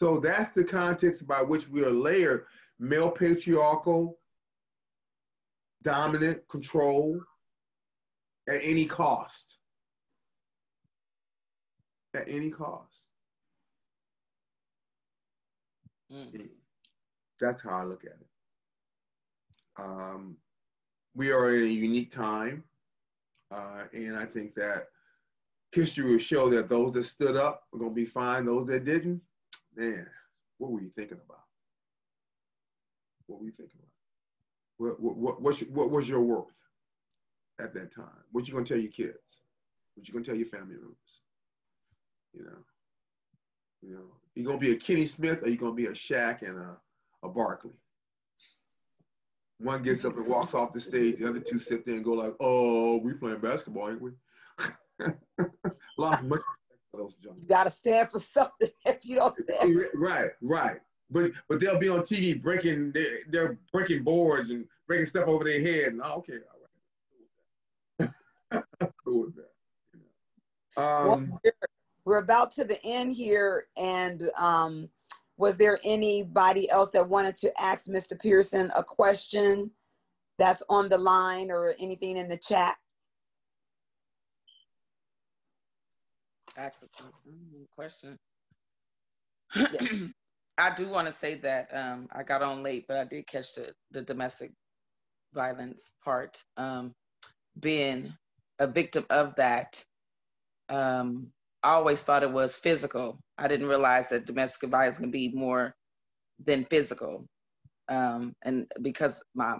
So that's the context by which we are layered male patriarchal, dominant, control at any cost at any cost. Mm. That's how I look at it. Um, we are in a unique time, uh, and I think that history will show that those that stood up are going to be fine. Those that didn't, man, what were you thinking about? What were you thinking about? What, what, what, what's, what was your worth at that time? What you going to tell your kids? What you going to tell your family members? You know, you know, you gonna be a Kenny Smith or you gonna be a Shaq and a, a Barkley. One gets up and walks off the stage. The other two sit there and go like, "Oh, we playing basketball, ain't we?" Lost much those You gotta stand for something if you don't stand. Right, right. But but they'll be on TV breaking they're, they're breaking boards and breaking stuff over their head and oh, okay, all right. cool with that. Um, we're about to the end here and um, was there anybody else that wanted to ask Mr. Pearson a question that's on the line or anything in the chat? Ask a question. I do want to say that um, I got on late, but I did catch the, the domestic violence part. Um, being a victim of that, um, I always thought it was physical. I didn't realize that domestic violence can be more than physical. Um, and because my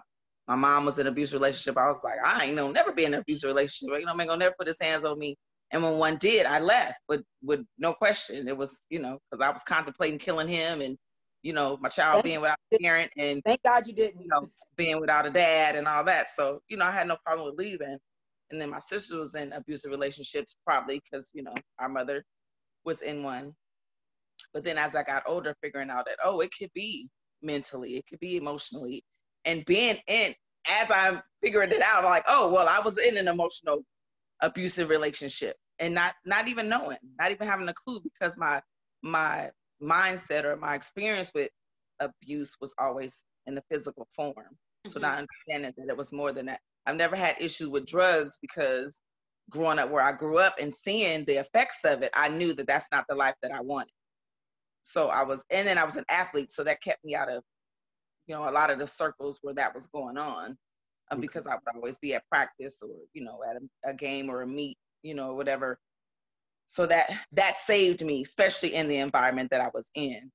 my mom was in an abusive relationship, I was like, I ain't gonna never be in an abusive relationship. You know, man gonna never put his hands on me. And when one did, I left, but with no question. It was, you know, because I was contemplating killing him and, you know, my child thank being without a parent and thank God you didn't, you know, being without a dad and all that. So, you know, I had no problem with leaving. And then my sister was in abusive relationships, probably because, you know, our mother was in one. But then as I got older, figuring out that, oh, it could be mentally, it could be emotionally. And being in, as I'm figuring it out, I'm like, oh, well, I was in an emotional abusive relationship and not not even knowing, not even having a clue because my my mindset or my experience with abuse was always in the physical form. Mm-hmm. So not understanding that it was more than that. I've never had issues with drugs because growing up where I grew up and seeing the effects of it, I knew that that's not the life that I wanted. So I was, and then I was an athlete, so that kept me out of, you know, a lot of the circles where that was going on, um, because I would always be at practice or you know at a, a game or a meet, you know, whatever. So that that saved me, especially in the environment that I was in.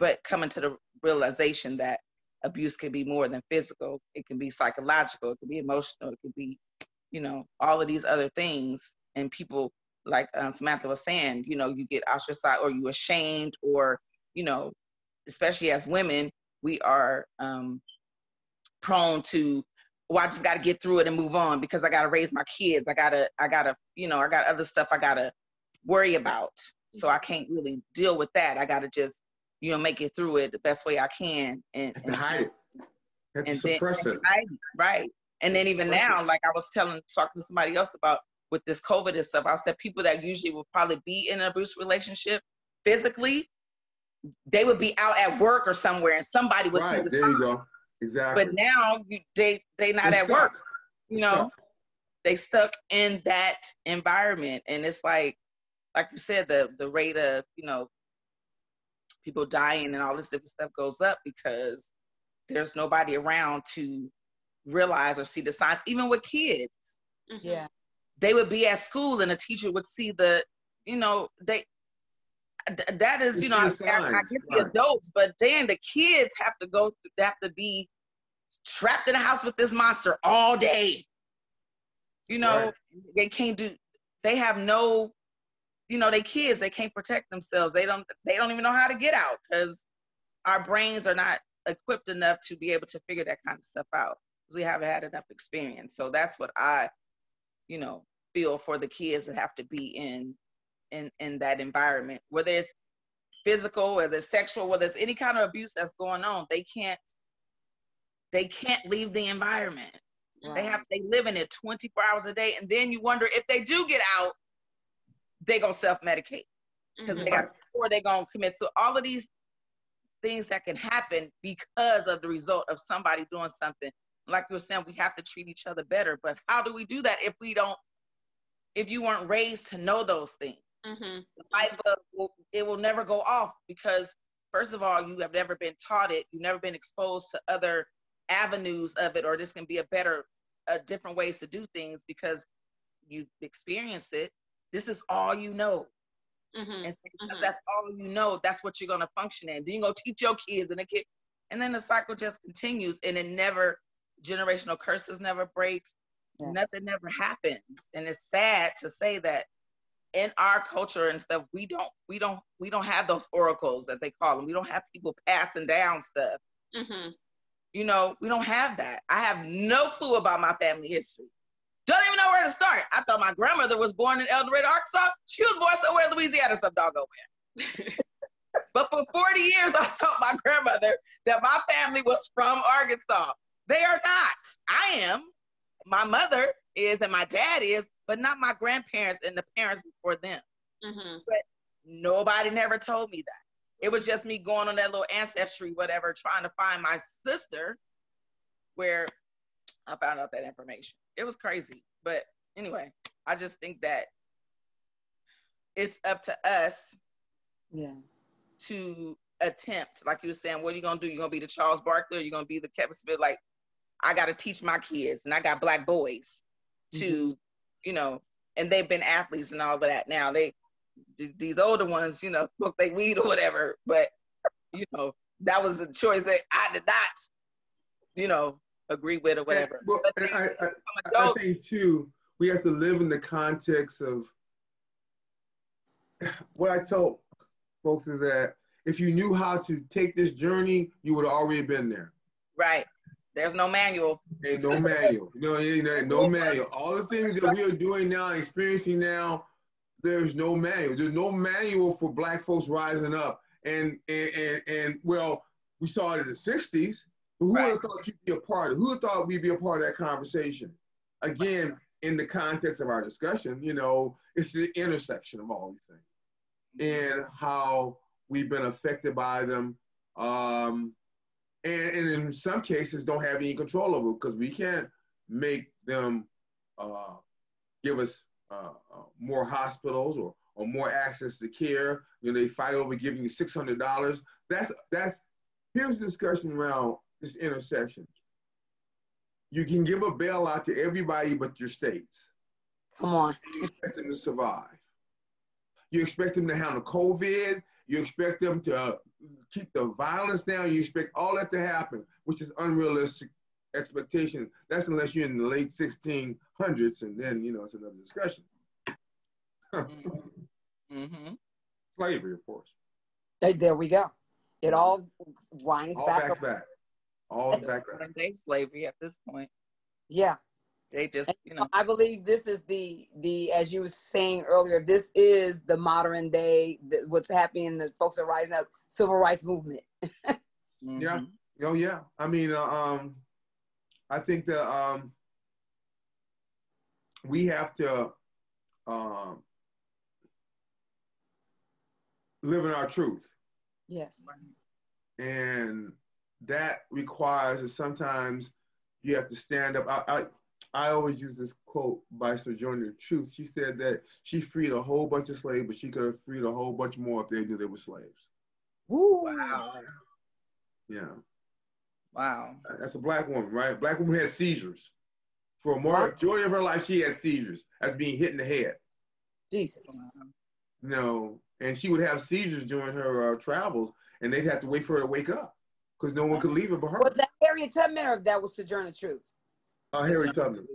but coming to the realization that abuse can be more than physical. It can be psychological. It can be emotional. It can be, you know, all of these other things. And people, like um, Samantha was saying, you know, you get ostracized or you ashamed, or you know, especially as women, we are um, prone to well, I just got to get through it and move on because I got to raise my kids. I gotta, I gotta, you know, I got other stuff I gotta worry about. So I can't really deal with that. I gotta just, you know, make it through it the best way I can and, and hide it. and then it. right. And then even now, like I was telling, talking to somebody else about with this COVID and stuff, I said people that usually would probably be in an abuse relationship physically, they would be out at work or somewhere, and somebody would right, There you go. Exactly. But now you, they they not They're at stuck. work. You know, stuck. they stuck in that environment, and it's like, like you said, the the rate of you know people dying and all this different stuff goes up because there's nobody around to realize or see the signs. Even with kids, mm-hmm. yeah, they would be at school and a teacher would see the, you know, they that is, you know, I, I, get the adults, but then the kids have to go, they have to be trapped in a house with this monster all day. You know, right. they can't do, they have no, you know, they kids, they can't protect themselves. They don't, they don't even know how to get out because our brains are not equipped enough to be able to figure that kind of stuff out. We haven't had enough experience. So that's what I, you know, feel for the kids that have to be in in in that environment whether it's physical whether it's sexual whether it's any kind of abuse that's going on they can't they can't leave the environment right. they have they live in it 24 hours a day and then you wonder if they do get out they gonna self-medicate because mm-hmm. they got or they gonna commit so all of these things that can happen because of the result of somebody doing something like you were saying we have to treat each other better but how do we do that if we don't if you weren't raised to know those things Mm-hmm. The light bulb will, it will never go off because first of all, you have never been taught it. You've never been exposed to other avenues of it, or this can be a better, a different ways to do things because you experience it. This is all you know. Mm-hmm. And mm-hmm. that's all you know, that's what you're gonna function in. Then you go teach your kids and the kid, and then the cycle just continues, and it never generational curses never breaks. Yeah. Nothing never happens, and it's sad to say that in our culture and stuff, we don't we don't we don't have those oracles that they call them. We don't have people passing down stuff. Mm-hmm. You know, we don't have that. I have no clue about my family history. Don't even know where to start. I thought my grandmother was born in El Dorado, Arkansas. She was born somewhere in Louisiana, some doggone where. but for 40 years, I thought my grandmother that my family was from Arkansas. They are not. I am. My mother is and my dad is, but not my grandparents and the parents before them. Mm-hmm. But nobody never told me that. It was just me going on that little ancestry, whatever, trying to find my sister, where I found out that information. It was crazy. But anyway, I just think that it's up to us yeah. to attempt, like you were saying, what are you gonna do? You're gonna be the Charles Barkley or you're gonna be the Kevin Smith? Like, I gotta teach my kids, and I got black boys to mm-hmm you know, and they've been athletes and all of that. Now they, these older ones, you know, smoke they weed or whatever. But you know, that was a choice that I did not, you know, agree with or whatever. well, they, I, I, I think too, we have to live in the context of what I tell folks is that if you knew how to take this journey, you would have already been there. Right. There's no manual. Ain't no manual. No, ain't no manual. All the things that we are doing now, experiencing now, there's no manual. There's no manual for black folks rising up. And and and, and well, we saw it in the 60s, but who right. would have thought you'd be a part of who thought we'd be a part of that conversation? Again, in the context of our discussion, you know, it's the intersection of all these things and how we've been affected by them. Um, and, and in some cases don't have any control over because we can't make them uh, give us uh, uh, more hospitals or, or more access to care. You know, they fight over giving you six hundred dollars. That's that's here's the discussion around this intersection. You can give a bailout to everybody but your states. Come on. You expect them to survive. You expect them to handle COVID You expect them to keep the violence down. You expect all that to happen, which is unrealistic expectation. That's unless you're in the late 1600s, and then you know it's another discussion. Mm-hmm. Slavery, of course. There we go. It all winds all back back up. back. All back back. Modern day slavery at this point. Yeah. They just, you know, I believe this is the the as you were saying earlier, this is the modern day the, what's happening. The folks are rising up, civil rights movement. Yeah. mhm. Oh yeah. I mean, uh, um, I think that um, we have to um, live in our truth, Yes. and that requires that sometimes you have to stand up. I, I I always use this quote by Sojourner Truth. She said that she freed a whole bunch of slaves, but she could have freed a whole bunch more if they knew they were slaves. Woo. Wow. Yeah. Wow. That's a black woman, right? Black woman had seizures. For a What? majority of her life, she had seizures as being hit in the head. Jesus. Wow. You know, and she would have seizures during her uh, travels, and they'd have to wait for her to wake up because no one could leave it but her. Was that Harriet Tubman or that was Sojourner Truth? Uh, Harry Tubman.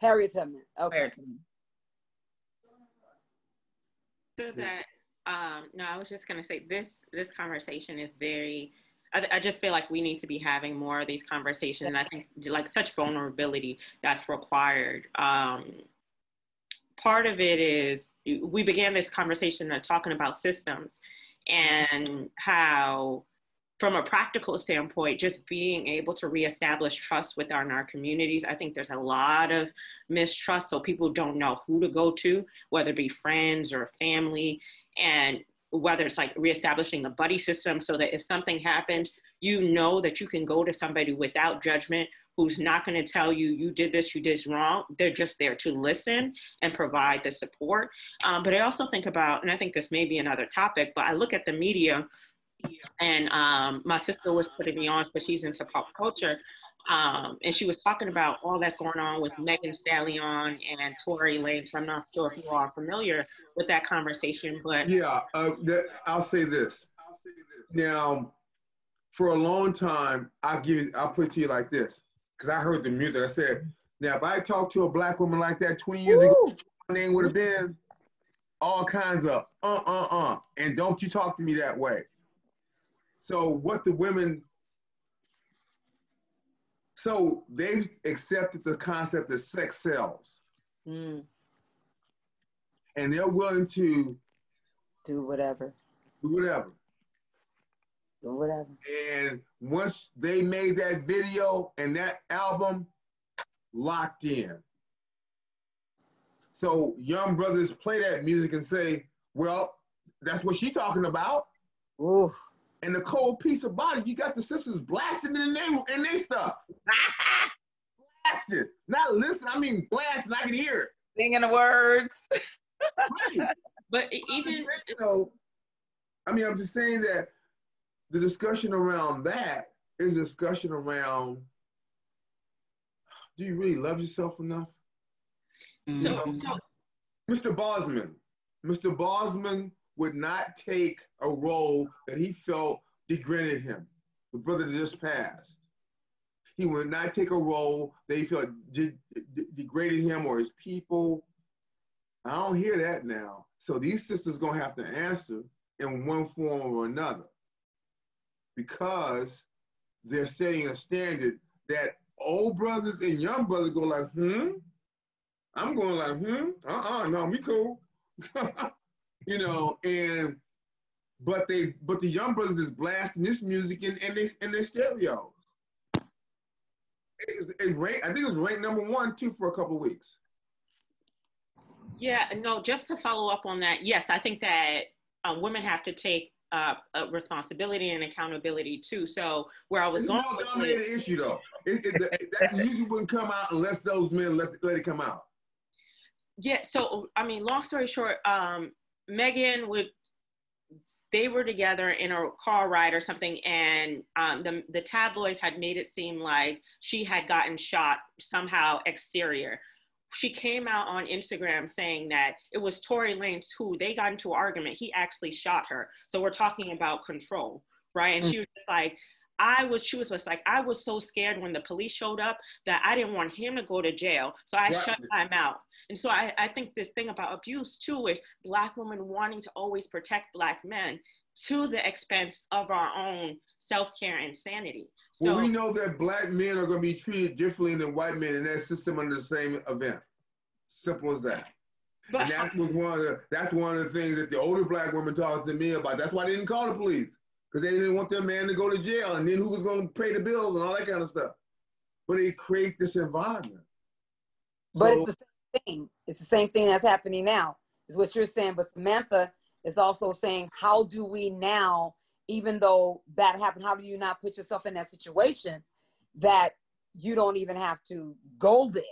Harriet Tubman. Okay. Compared to them. So that um, no, I was just gonna say this this conversation is very. I, I just feel like we need to be having more of these conversations, and I think like such vulnerability that's required. Um, part of it is we began this conversation uh, talking about systems and how from a practical standpoint, just being able to reestablish trust within our communities. I think there's a lot of mistrust, so people don't know who to go to, whether it be friends or family, and whether it's like reestablishing a buddy system so that if something happened, you know that you can go to somebody without judgment who's not going to tell you you did this, you did this wrong. They're just there to listen and provide the support. Um, but I also think about, and I think this may be another topic, but I look at the media and um, my sister was putting me on, but she's into pop culture. Um, and she was talking about all that's going on with Megan Stallion and Tory Lanez. So I'm not sure if you are familiar with that conversation, but Yeah, uh, that, I'll say this. Now, for a long time, I'll give you, I'll put it to you like this, because I heard the music. I said, now if I talked to a black woman like that 20 years ago, my name would have been all kinds of uh uh uh, and don't you talk to me that way. So what the women, so they accepted the concept that sex sells, Mm, and they're willing to do whatever. do whatever. Do whatever. And once they made that video and that album, locked in. So young brothers play that music and say, well, that's what she's talking about. Ooh. And the cold piece of body, you got the sisters blasting in the their in their stuff. blasting. Not listen, I mean blasting, I can hear it. Singing the words. Right. but I'm even just saying, though, I mean, I'm just saying that the discussion around that is a discussion around do you really love yourself enough? so, so Mr. Boseman, Mr. Boseman would not take a role that he felt degraded him. The brother that just passed. He would not take a role that he felt de- de- degraded him or his people. I don't hear that now. So these sisters gonna have to answer in one form or another because they're setting a standard that old brothers and young brothers go like, hmm. I'm going like, hmm, uh-uh, no, we cool. you know, and but they but the young brothers is blasting this music in in their in their stereos. It, it ranked, I think it was ranked number one too for a couple of weeks. Yeah, no, just to follow up on that, yes, I think that uh, women have to take uh, uh, responsibility and accountability too. So where I was It's going it- dominated issue though. It, it, that- that music wouldn't come out unless those men let, let it come out. yeah, so I mean, long story short, um, Megan would they were together in a car ride or something, and um, the the tabloids had made it seem like she had gotten shot somehow exterior. she came out on Instagram saying that it was Tory Lanez who they got into an argument. He actually shot her. So we're talking about control, right? And mm. she was just like, I was, she was just like, I was so scared when the police showed up that I didn't want him to go to jail. So I right. shut my mouth. And so I, I think this thing about abuse too is Black women wanting to always protect Black men to the expense of our own self care and sanity. So, well, we know that black men are going to be treated differently than white men in that system under the same event. Simple as that. But, and that was one of the that's one of the things that the older black women talked to me about. That's why they didn't call the police because they didn't want their man to go to jail, and then who was going to pay the bills and all that kind of stuff. But they create this environment. But so, it's the same thing. It's the same thing that's happening now. Is what you're saying. But Samantha is also saying, how do we now even though that happened, how do you not put yourself in that situation that you don't even have to go there?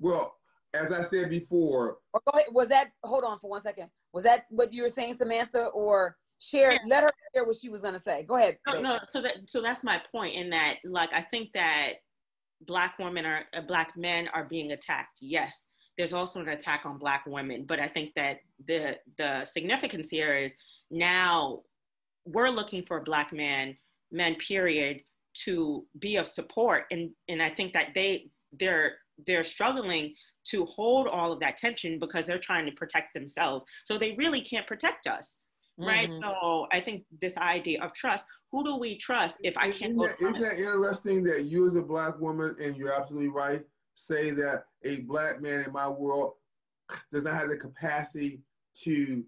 Well, as I said before. Or go ahead. Was that, hold on for one second. Was that what you were saying, Samantha? Or share, let her hear what she was going to say. Go ahead. No, no, so that, so that's my point in that, like, I think that black women are, uh, black men are being attacked. Yes. There's also an attack on black women, but I think that the the significance here is now we're looking for a black men, men period, to be of support. And and I think that they they're they're struggling to hold all of that tension because they're trying to protect themselves. So they really can't protect us. Right. Mm-hmm. So I think this idea of trust, who do we trust if I can't isn't that, isn't that interesting that you as a black woman, and you're absolutely right, say that a black man in my world does not have the capacity to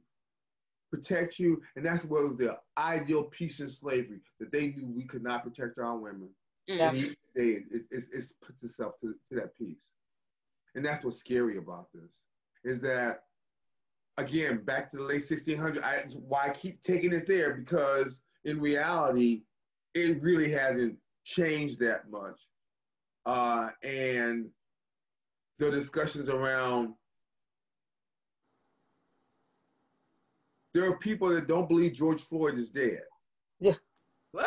protect you. And that's what was the ideal peace and slavery that they knew we could not protect our women. Mm-hmm. And it, it, it, puts itself to, to that piece. And that's what's scary about this is that, again, back to the late 1600s, I, why I keep taking it there because in reality, it really hasn't changed that much. Uh, and the discussions around there are people that don't believe George Floyd is dead. Yeah. What?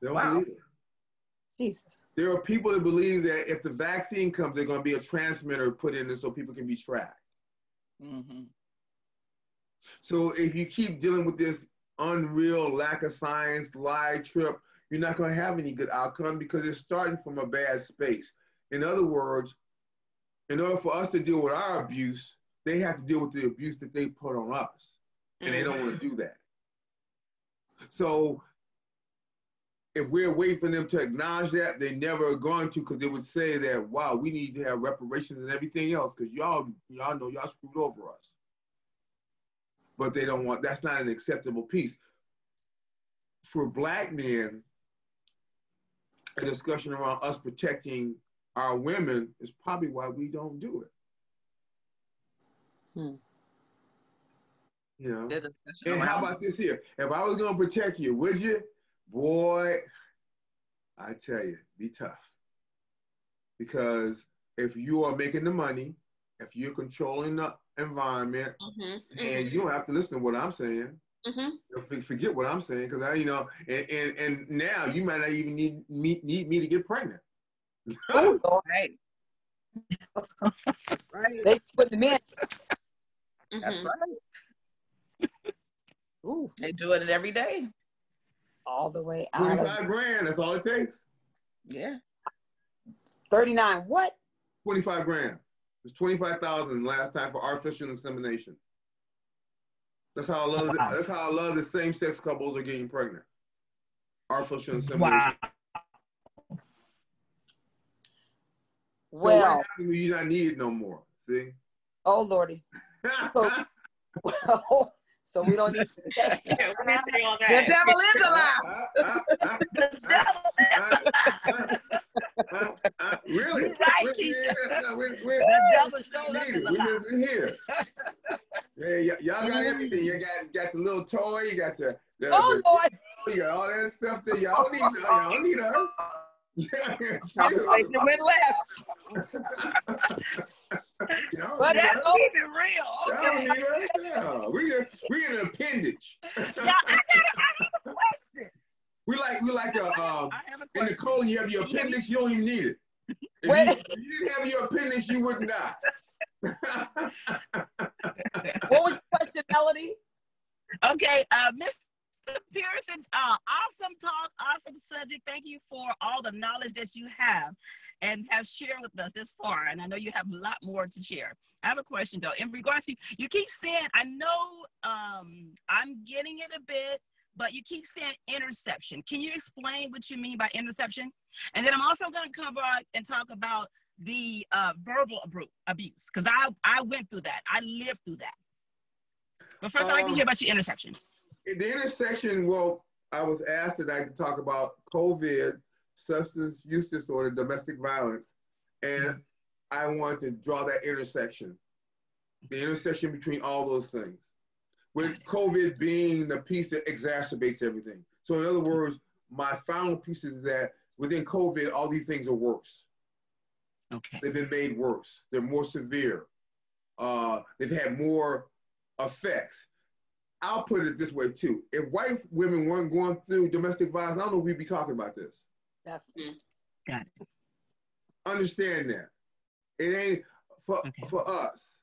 They don't wow. believe it. Jesus. There are people that believe that if the vaccine comes, there's going to be a transmitter put in it so people can be tracked. Mm-hmm. So if you keep dealing with this unreal lack of science, lie trip, you're not going to have any good outcome because it's starting from a bad space. In other words, in order for us to deal with our abuse, they have to deal with the abuse that they put on us, and mm-hmm. they don't want to do that. So if we're waiting for them to acknowledge that, they're never are going to because they would say that, wow, we need to have reparations and everything else because y'all, y'all know y'all screwed over us. But they don't want, that's not an acceptable piece. For black men, a discussion around us protecting our women is probably why we don't do it. Hmm. You know, and how about this here? If I was gonna protect you, would you? Boy, I tell you, be tough. Because if you are making the money, if you're controlling the environment, mm-hmm. and you don't have to listen to what I'm saying. Mm-hmm. Forget what I'm saying, because I, you know, and, and and now you might not even need me need me to get pregnant. oh, right. right. They put them in. Mm-hmm. That's right. Ooh. They do it every day. All the way out. 25 grand, that's all it takes. Yeah. 39, what? 25 grand. It's 25,000 last time for artificial insemination. That's how I love wow. That's how I love the same sex couples are getting pregnant. Artificial insemination. Wow. Well, so you're not needed no more. See? Oh lordy. So, well, so we don't need to The devil is alive. the devil is Really? You're right, Keisha. We're, we're, the devil showed up we just here. Yeah, y- y'all got mm-hmm. everything. You got got the little toy. You got the, the oh the, Lord. You got all that stuff that y'all need. Y'all need us. Conversation went left. but that's keeping real. Okay. Yeah, we we an appendage. yeah, I got, I have a question. We like we like a um, in the colon you have your appendix. You don't even need it. If you, if you didn't have your appendix, you would not. what was your question, Melody? Okay, uh, Mr. Pearson, uh, awesome talk, awesome subject. Thank you for all the knowledge that you have and have shared with us this far. And I know you have a lot more to share. I have a question though. In regards to you keep saying, I know um, I'm getting it a bit, but you keep saying interception. Can you explain what you mean by interception? And then I'm also going to cover and talk about the uh, verbal abuse because I I went through that. I lived through that. But first, um, I can hear about your intersection. The intersection. Well, I was asked that I could talk about COVID, substance use disorder, domestic violence, and I want to draw that intersection, the intersection between all those things. With COVID being the piece that exacerbates everything. So, in other words, my final piece is that within COVID, all these things are worse. Okay. They've been made worse. They're more severe. Uh, they've had more effects. I'll put it this way too. If white women weren't going through domestic violence, I don't know if we'd be talking about this. That's mm. got it. Understand that. It ain't for okay. for us.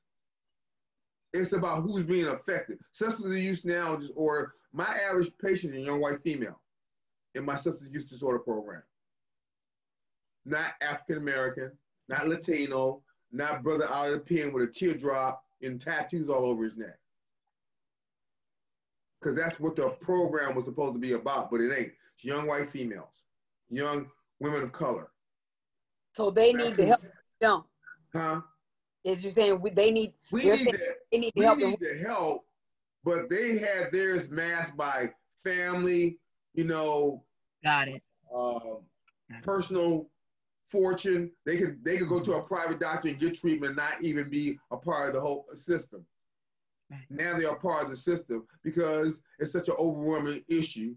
It's about who's being affected. Substance use now or my average patient is a young white female in my substance use disorder program. Not African American, not Latino, not brother out of the pen with a teardrop and tattoos all over his neck. Because that's what the program was supposed to be about, but it ain't. It's young white females, young women of color. So they need to help them. Huh? Is you're saying we, they need? We need, to, they need we help. need to help, but they had theirs masked by family, you know. Got it. Uh, personal fortune. They could they could go to a private doctor and get treatment, not even be a part of the whole system. Right. Now they are part of the system because it's such an overwhelming issue,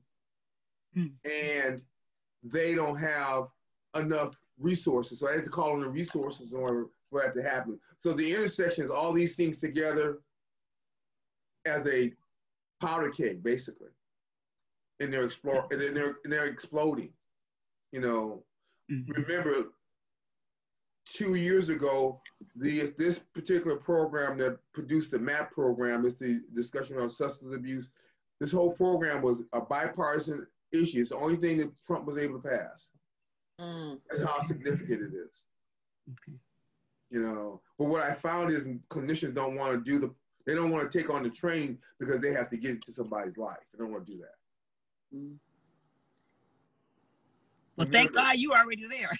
mm. and they don't have enough resources. So I had to call on the resources in order for that to happen. So the intersection is all these things together as a powder keg, basically, and they're explore and they're and they're exploding. You know, Mm-hmm. Remember, two years ago, the this particular program that produced the MAP program is the discussion on substance abuse. This whole program was a bipartisan issue. It's the only thing that Trump was able to pass. Mm. That's how significant it is. Okay. You know, but what I found is clinicians don't want to do the, they don't want to take on the train because they have to get into somebody's life. They don't want to do that. Mm. Well, thank God you are already there.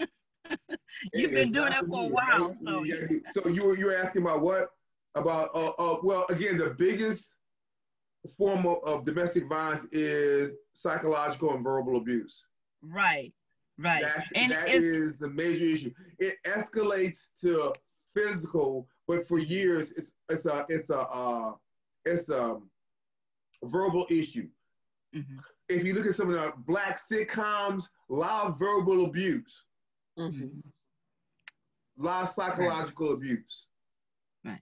You've been doing that for a while. So, so you were you were asking about what? About uh, uh well again the biggest form of, of domestic violence is psychological and verbal abuse. Right. Right. That's, and that is the major issue. It escalates to physical, but for years it's it's a it's a uh, it's a verbal issue. Mm-hmm if you look at some of the black sitcoms, a lot of verbal abuse, mm-hmm. a lot of psychological right. abuse, right.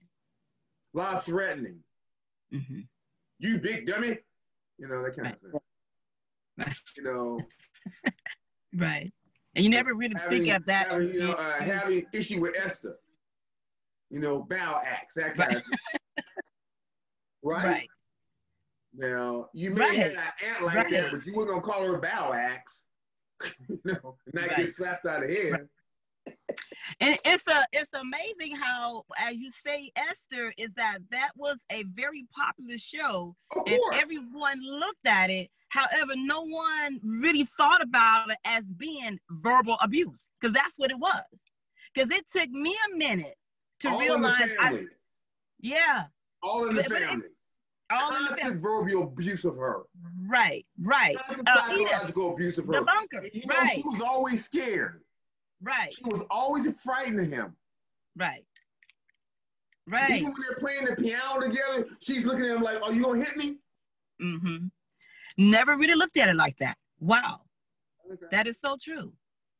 a lot of threatening. Mm-hmm. You big dummy, you know that kind right. of thing. Right. You know, right. And you never really having, think of that. Having, you know, uh, having issue with Esther. You know, bow acts, that kind of thing. right? Right. Now you may right. have an aunt like right. that, but you weren't gonna call her a bow axe. you know, not right. get slapped out of head. And it's a it's amazing how, as you say, Esther, is that that was a very popular show, and everyone looked at it. However, no one really thought about it as being verbal abuse, because that's what it was. Because it took me a minute to All realize, I, yeah, all in the family all constant verbal abuse of her. Right, right. Constant uh, psychological Edith, abuse of her. The bunker. You know, right. she was always scared. Right. She was always frightened of him. Right. Right. Even when they're playing the piano together, she's looking at him like, "Are you gonna hit me?" Mm-hmm. Never really looked at it like that. Wow. Okay. That is so true.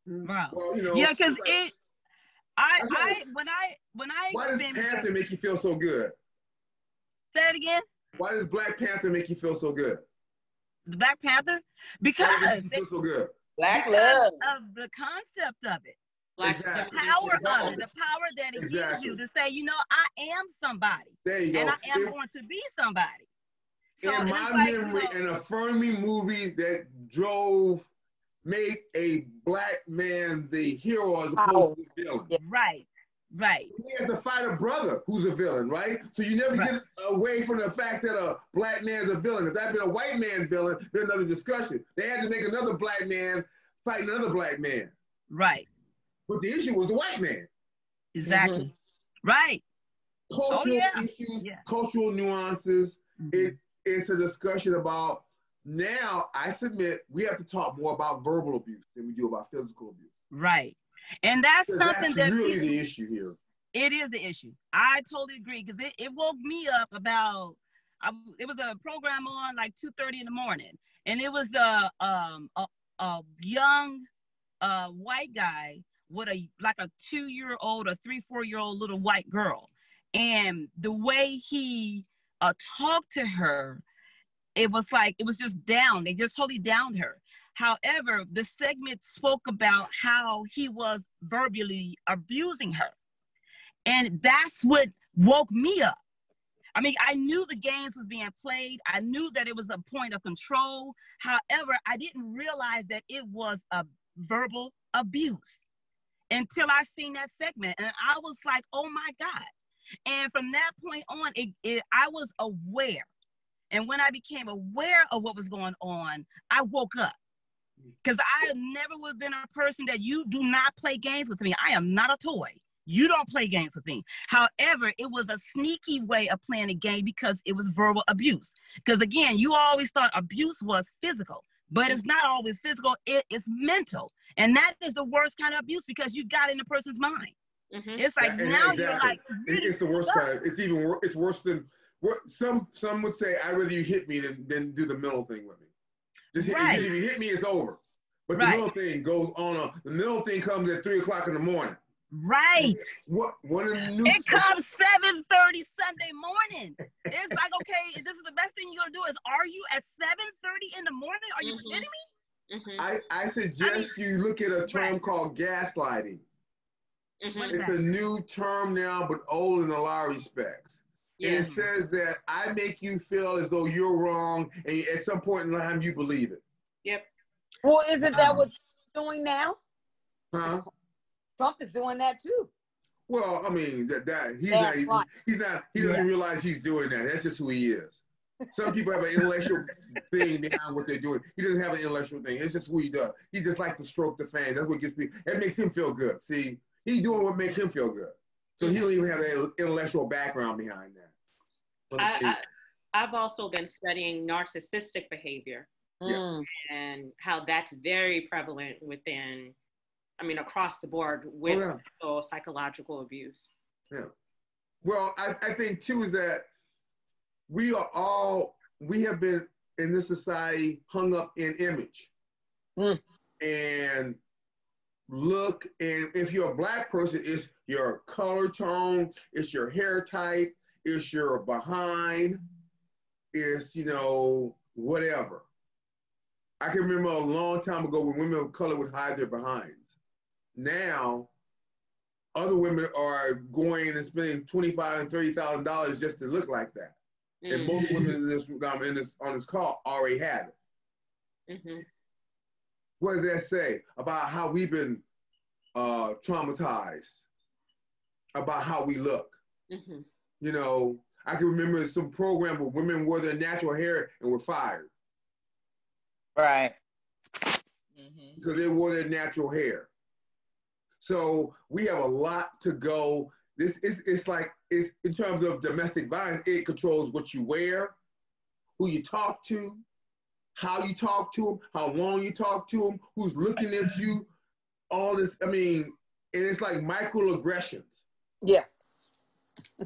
Mm-hmm. Wow. Well, you know, yeah, because like, it. I, I, when I, when I. Why does Panther make you feel so good? Say it again. Why does Black Panther make you feel so good? The Black Panther? Because feel so good. Black love. Of the concept of it. Like Exactly. The power of it, the power that it gives you to say, you know, I am somebody, There you go. and I am If- going to be somebody. So in my like, you memory, know, an affirming movie that drove, made a black man the hero as opposed to the villain. Yeah. right, right, We have to fight a brother who's a villain, right? So you never Right. get away from the fact that a black man is a villain. If that had been a white man villain, there's another discussion. They had to make another black man fight another black man. right, But the issue was the white man. exactly, right. Cultural Oh, yeah. issues, Yeah. cultural nuances. Mhm. It, it's a discussion about now I submit we have to talk more about verbal abuse than we do about physical abuse. Right. And that's something That's that really the issue here. it is the issue. I totally agree because it, it woke me up about I, it was a program on like 2:30 in the morning, and it was a um a, a young uh white guy with a like a two year old or three four year old little white girl, and the way he uh talked to her, it was like it was just down. They just totally downed her. However, the segment spoke about how he was verbally abusing her. And that's what woke me up. I mean, I knew the games was being played. I knew that it was a point of control. However, I didn't realize that it was a verbal abuse until I seen that segment. And I was like, oh my God. And from that point on, it, it, I was aware. And when I became aware of what was going on, I woke up. Because I never would have been a person that you do not play games with me. I am not a toy. You don't play games with me. However, it was a sneaky way of playing a game because it was verbal abuse. Because again, you always thought abuse was physical, but it's not always physical, it is mental. And that is the worst kind of abuse because you got in the person's mind. Mhm. It's like Yeah, now exactly. you're like, really it's the worst stuck. kind. It's even worse. It's worse than what some some would say. I'd rather you hit me than, than do the middle thing with me. Just hit, Right. if you hit me, it's over. But Right. the middle thing goes on. A, the middle thing comes at three o'clock in the morning. right. What one of the new It comes 7:30 Sunday morning. It's like, okay, this is the best thing you're gonna do is are you at 7:30 in the morning? Are you Mhm. kidding me? Mhm. I, I suggest you look at a term Right. called gaslighting. Mhm. It's a new term now, but old in a lot of respects. And Yeah. it says that I make you feel as though you're wrong, and at some point in time you believe it. Yep. Well, isn't that Um, what you're doing now? Huh? Trump is doing that too. Well, I mean that that he's not he's, right. he's not he doesn't realize he's doing that. That's just who he is. Some people have an intellectual thing behind what they're doing. He doesn't have an intellectual thing. It's just who he does. He just likes to stroke the fans. That's what gets me. It makes him feel good. See, he's doing what makes him feel good. So he don't even have an intellectual background behind that. But I, I, I've also been studying narcissistic behavior Yeah. And how that's very prevalent within, I mean, across the board with Oh, yeah. psychological abuse. Yeah. Well, I, I think too is that we are all we have been in this society hung up in image. Mm. And look, and if you're a black person, it's your color tone, it's your hair type, it's your behind, it's you know, whatever. I can remember a long time ago when women of color would hide their behinds. Now other women are going and spending twenty five and thirty thousand dollars just to look like that. And Mm. most women in this um, in this on this call already had it. Mhm. What does that say about how we've been uh, traumatized? About how we look. Mhm. You know, I can remember some program where women wore their natural hair and were fired Right. hmm because they wore their natural hair. So we have a lot to go. This is it's like it's in terms of domestic violence, it controls what you wear, who you talk to, how you talk to them, how long you talk to them, who's looking at you, all this. I mean, and it's like microaggressions. Yes.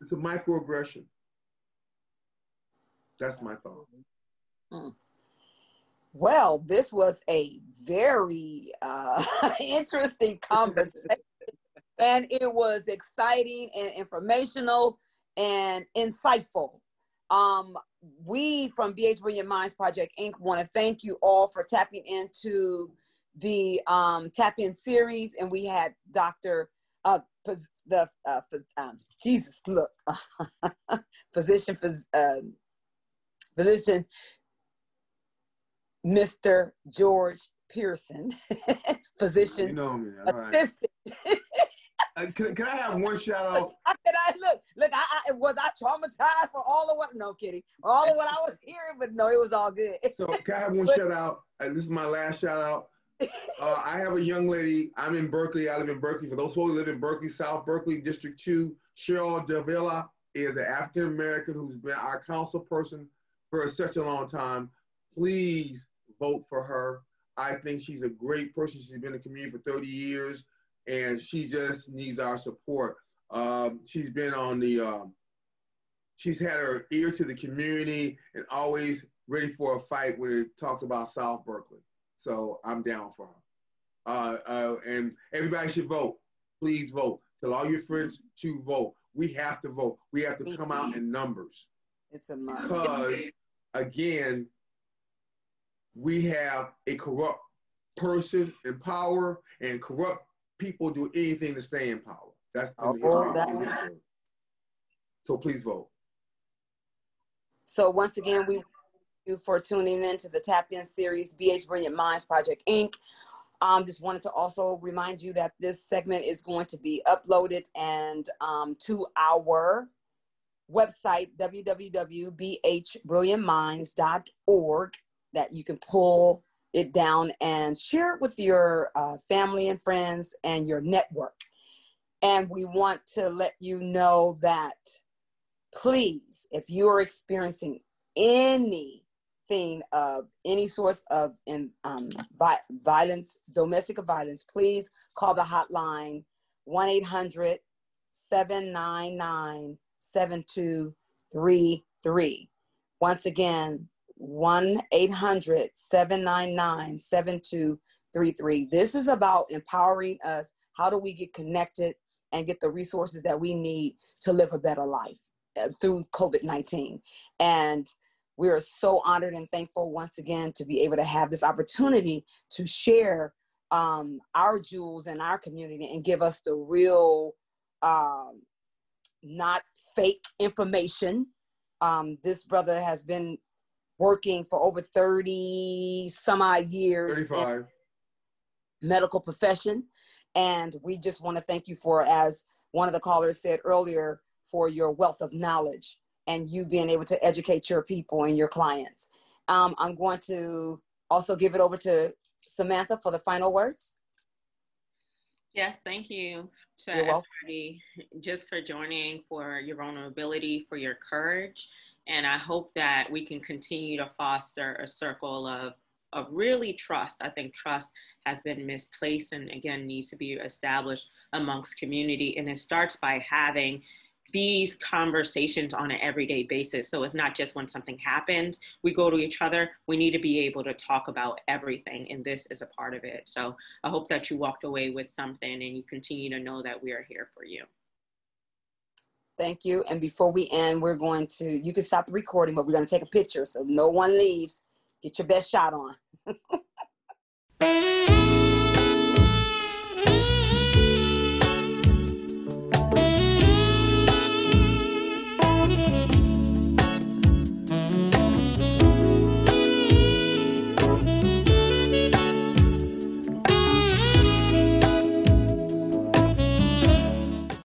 It's a microaggression. That's my thought. Well, this was a very uh, interesting conversation, and it was exciting and informational and insightful. Um, we from BH Brilliant Minds Project Inc. want to thank you all for tapping into the um, tap in series, and we had Dr. Uh, the uh, um, Jesus, look, physician, phys, uh, physician, Mr. George Pearson, physician you know me, assistant. Uh, can, can I have one shout out? How can I look? Look, I, I was I traumatized for all of what? No, kidding. All of what I was hearing, but no, it was all good. So can I have one but, shout out? Uh, this is my last shout out. Uh, I have a young lady. I'm in Berkeley. I live in Berkeley. For those who live in Berkeley, South Berkeley, District 2, Cheryl Davila is an African American who's been our council person for such a long time. Please vote for her. I think she's a great person. She's been in the community for 30 years and she just needs our support. Um, she's been on the, um, she's had her ear to the community and always ready for a fight when it talks about South Berkeley. So I'm down for her. Uh, uh, and everybody should vote. Please vote. Tell all your friends to vote. We have to vote. We have to come out in numbers. It's a must. Because again, we have a corrupt person in power and corrupt people do anything to stay in power. That's oh, that. So please vote. So once again, we you for tuning in to the Tap In series, BH Brilliant Minds Project Inc. Um, just wanted to also remind you that this segment is going to be uploaded and um, to our website, www.bhbrilliantminds.org, that you can pull it down and share it with your uh, family and friends and your network. And we want to let you know that please, if you are experiencing anything of any source of um, vi- violence, domestic violence, please call the hotline 1 800 799 7233. Once again, 1 800 799 7233. This is about empowering us. How do we get connected and get the resources that we need to live a better life uh, through COVID 19? And we are so honored and thankful once again to be able to have this opportunity to share um, our jewels in our community and give us the real, um, not fake information. Um, this brother has been working for over 30 some odd years 35. medical profession. And we just want to thank you for, as one of the callers said earlier, for your wealth of knowledge and you being able to educate your people and your clients. Um, I'm going to also give it over to Samantha for the final words. Yes, thank you to everybody just for joining, for your vulnerability, for your courage. And I hope that we can continue to foster a circle of, of really trust. I think trust has been misplaced and again needs to be established amongst community. And it starts by having these conversations on an everyday basis. So it's not just when something happens, we go to each other. We need to be able to talk about everything, and this is a part of it. So I hope that you walked away with something and you continue to know that we are here for you. Thank you. And before we end, we're going to, you can stop the recording, but we're going to take a picture so no one leaves. Get your best shot on.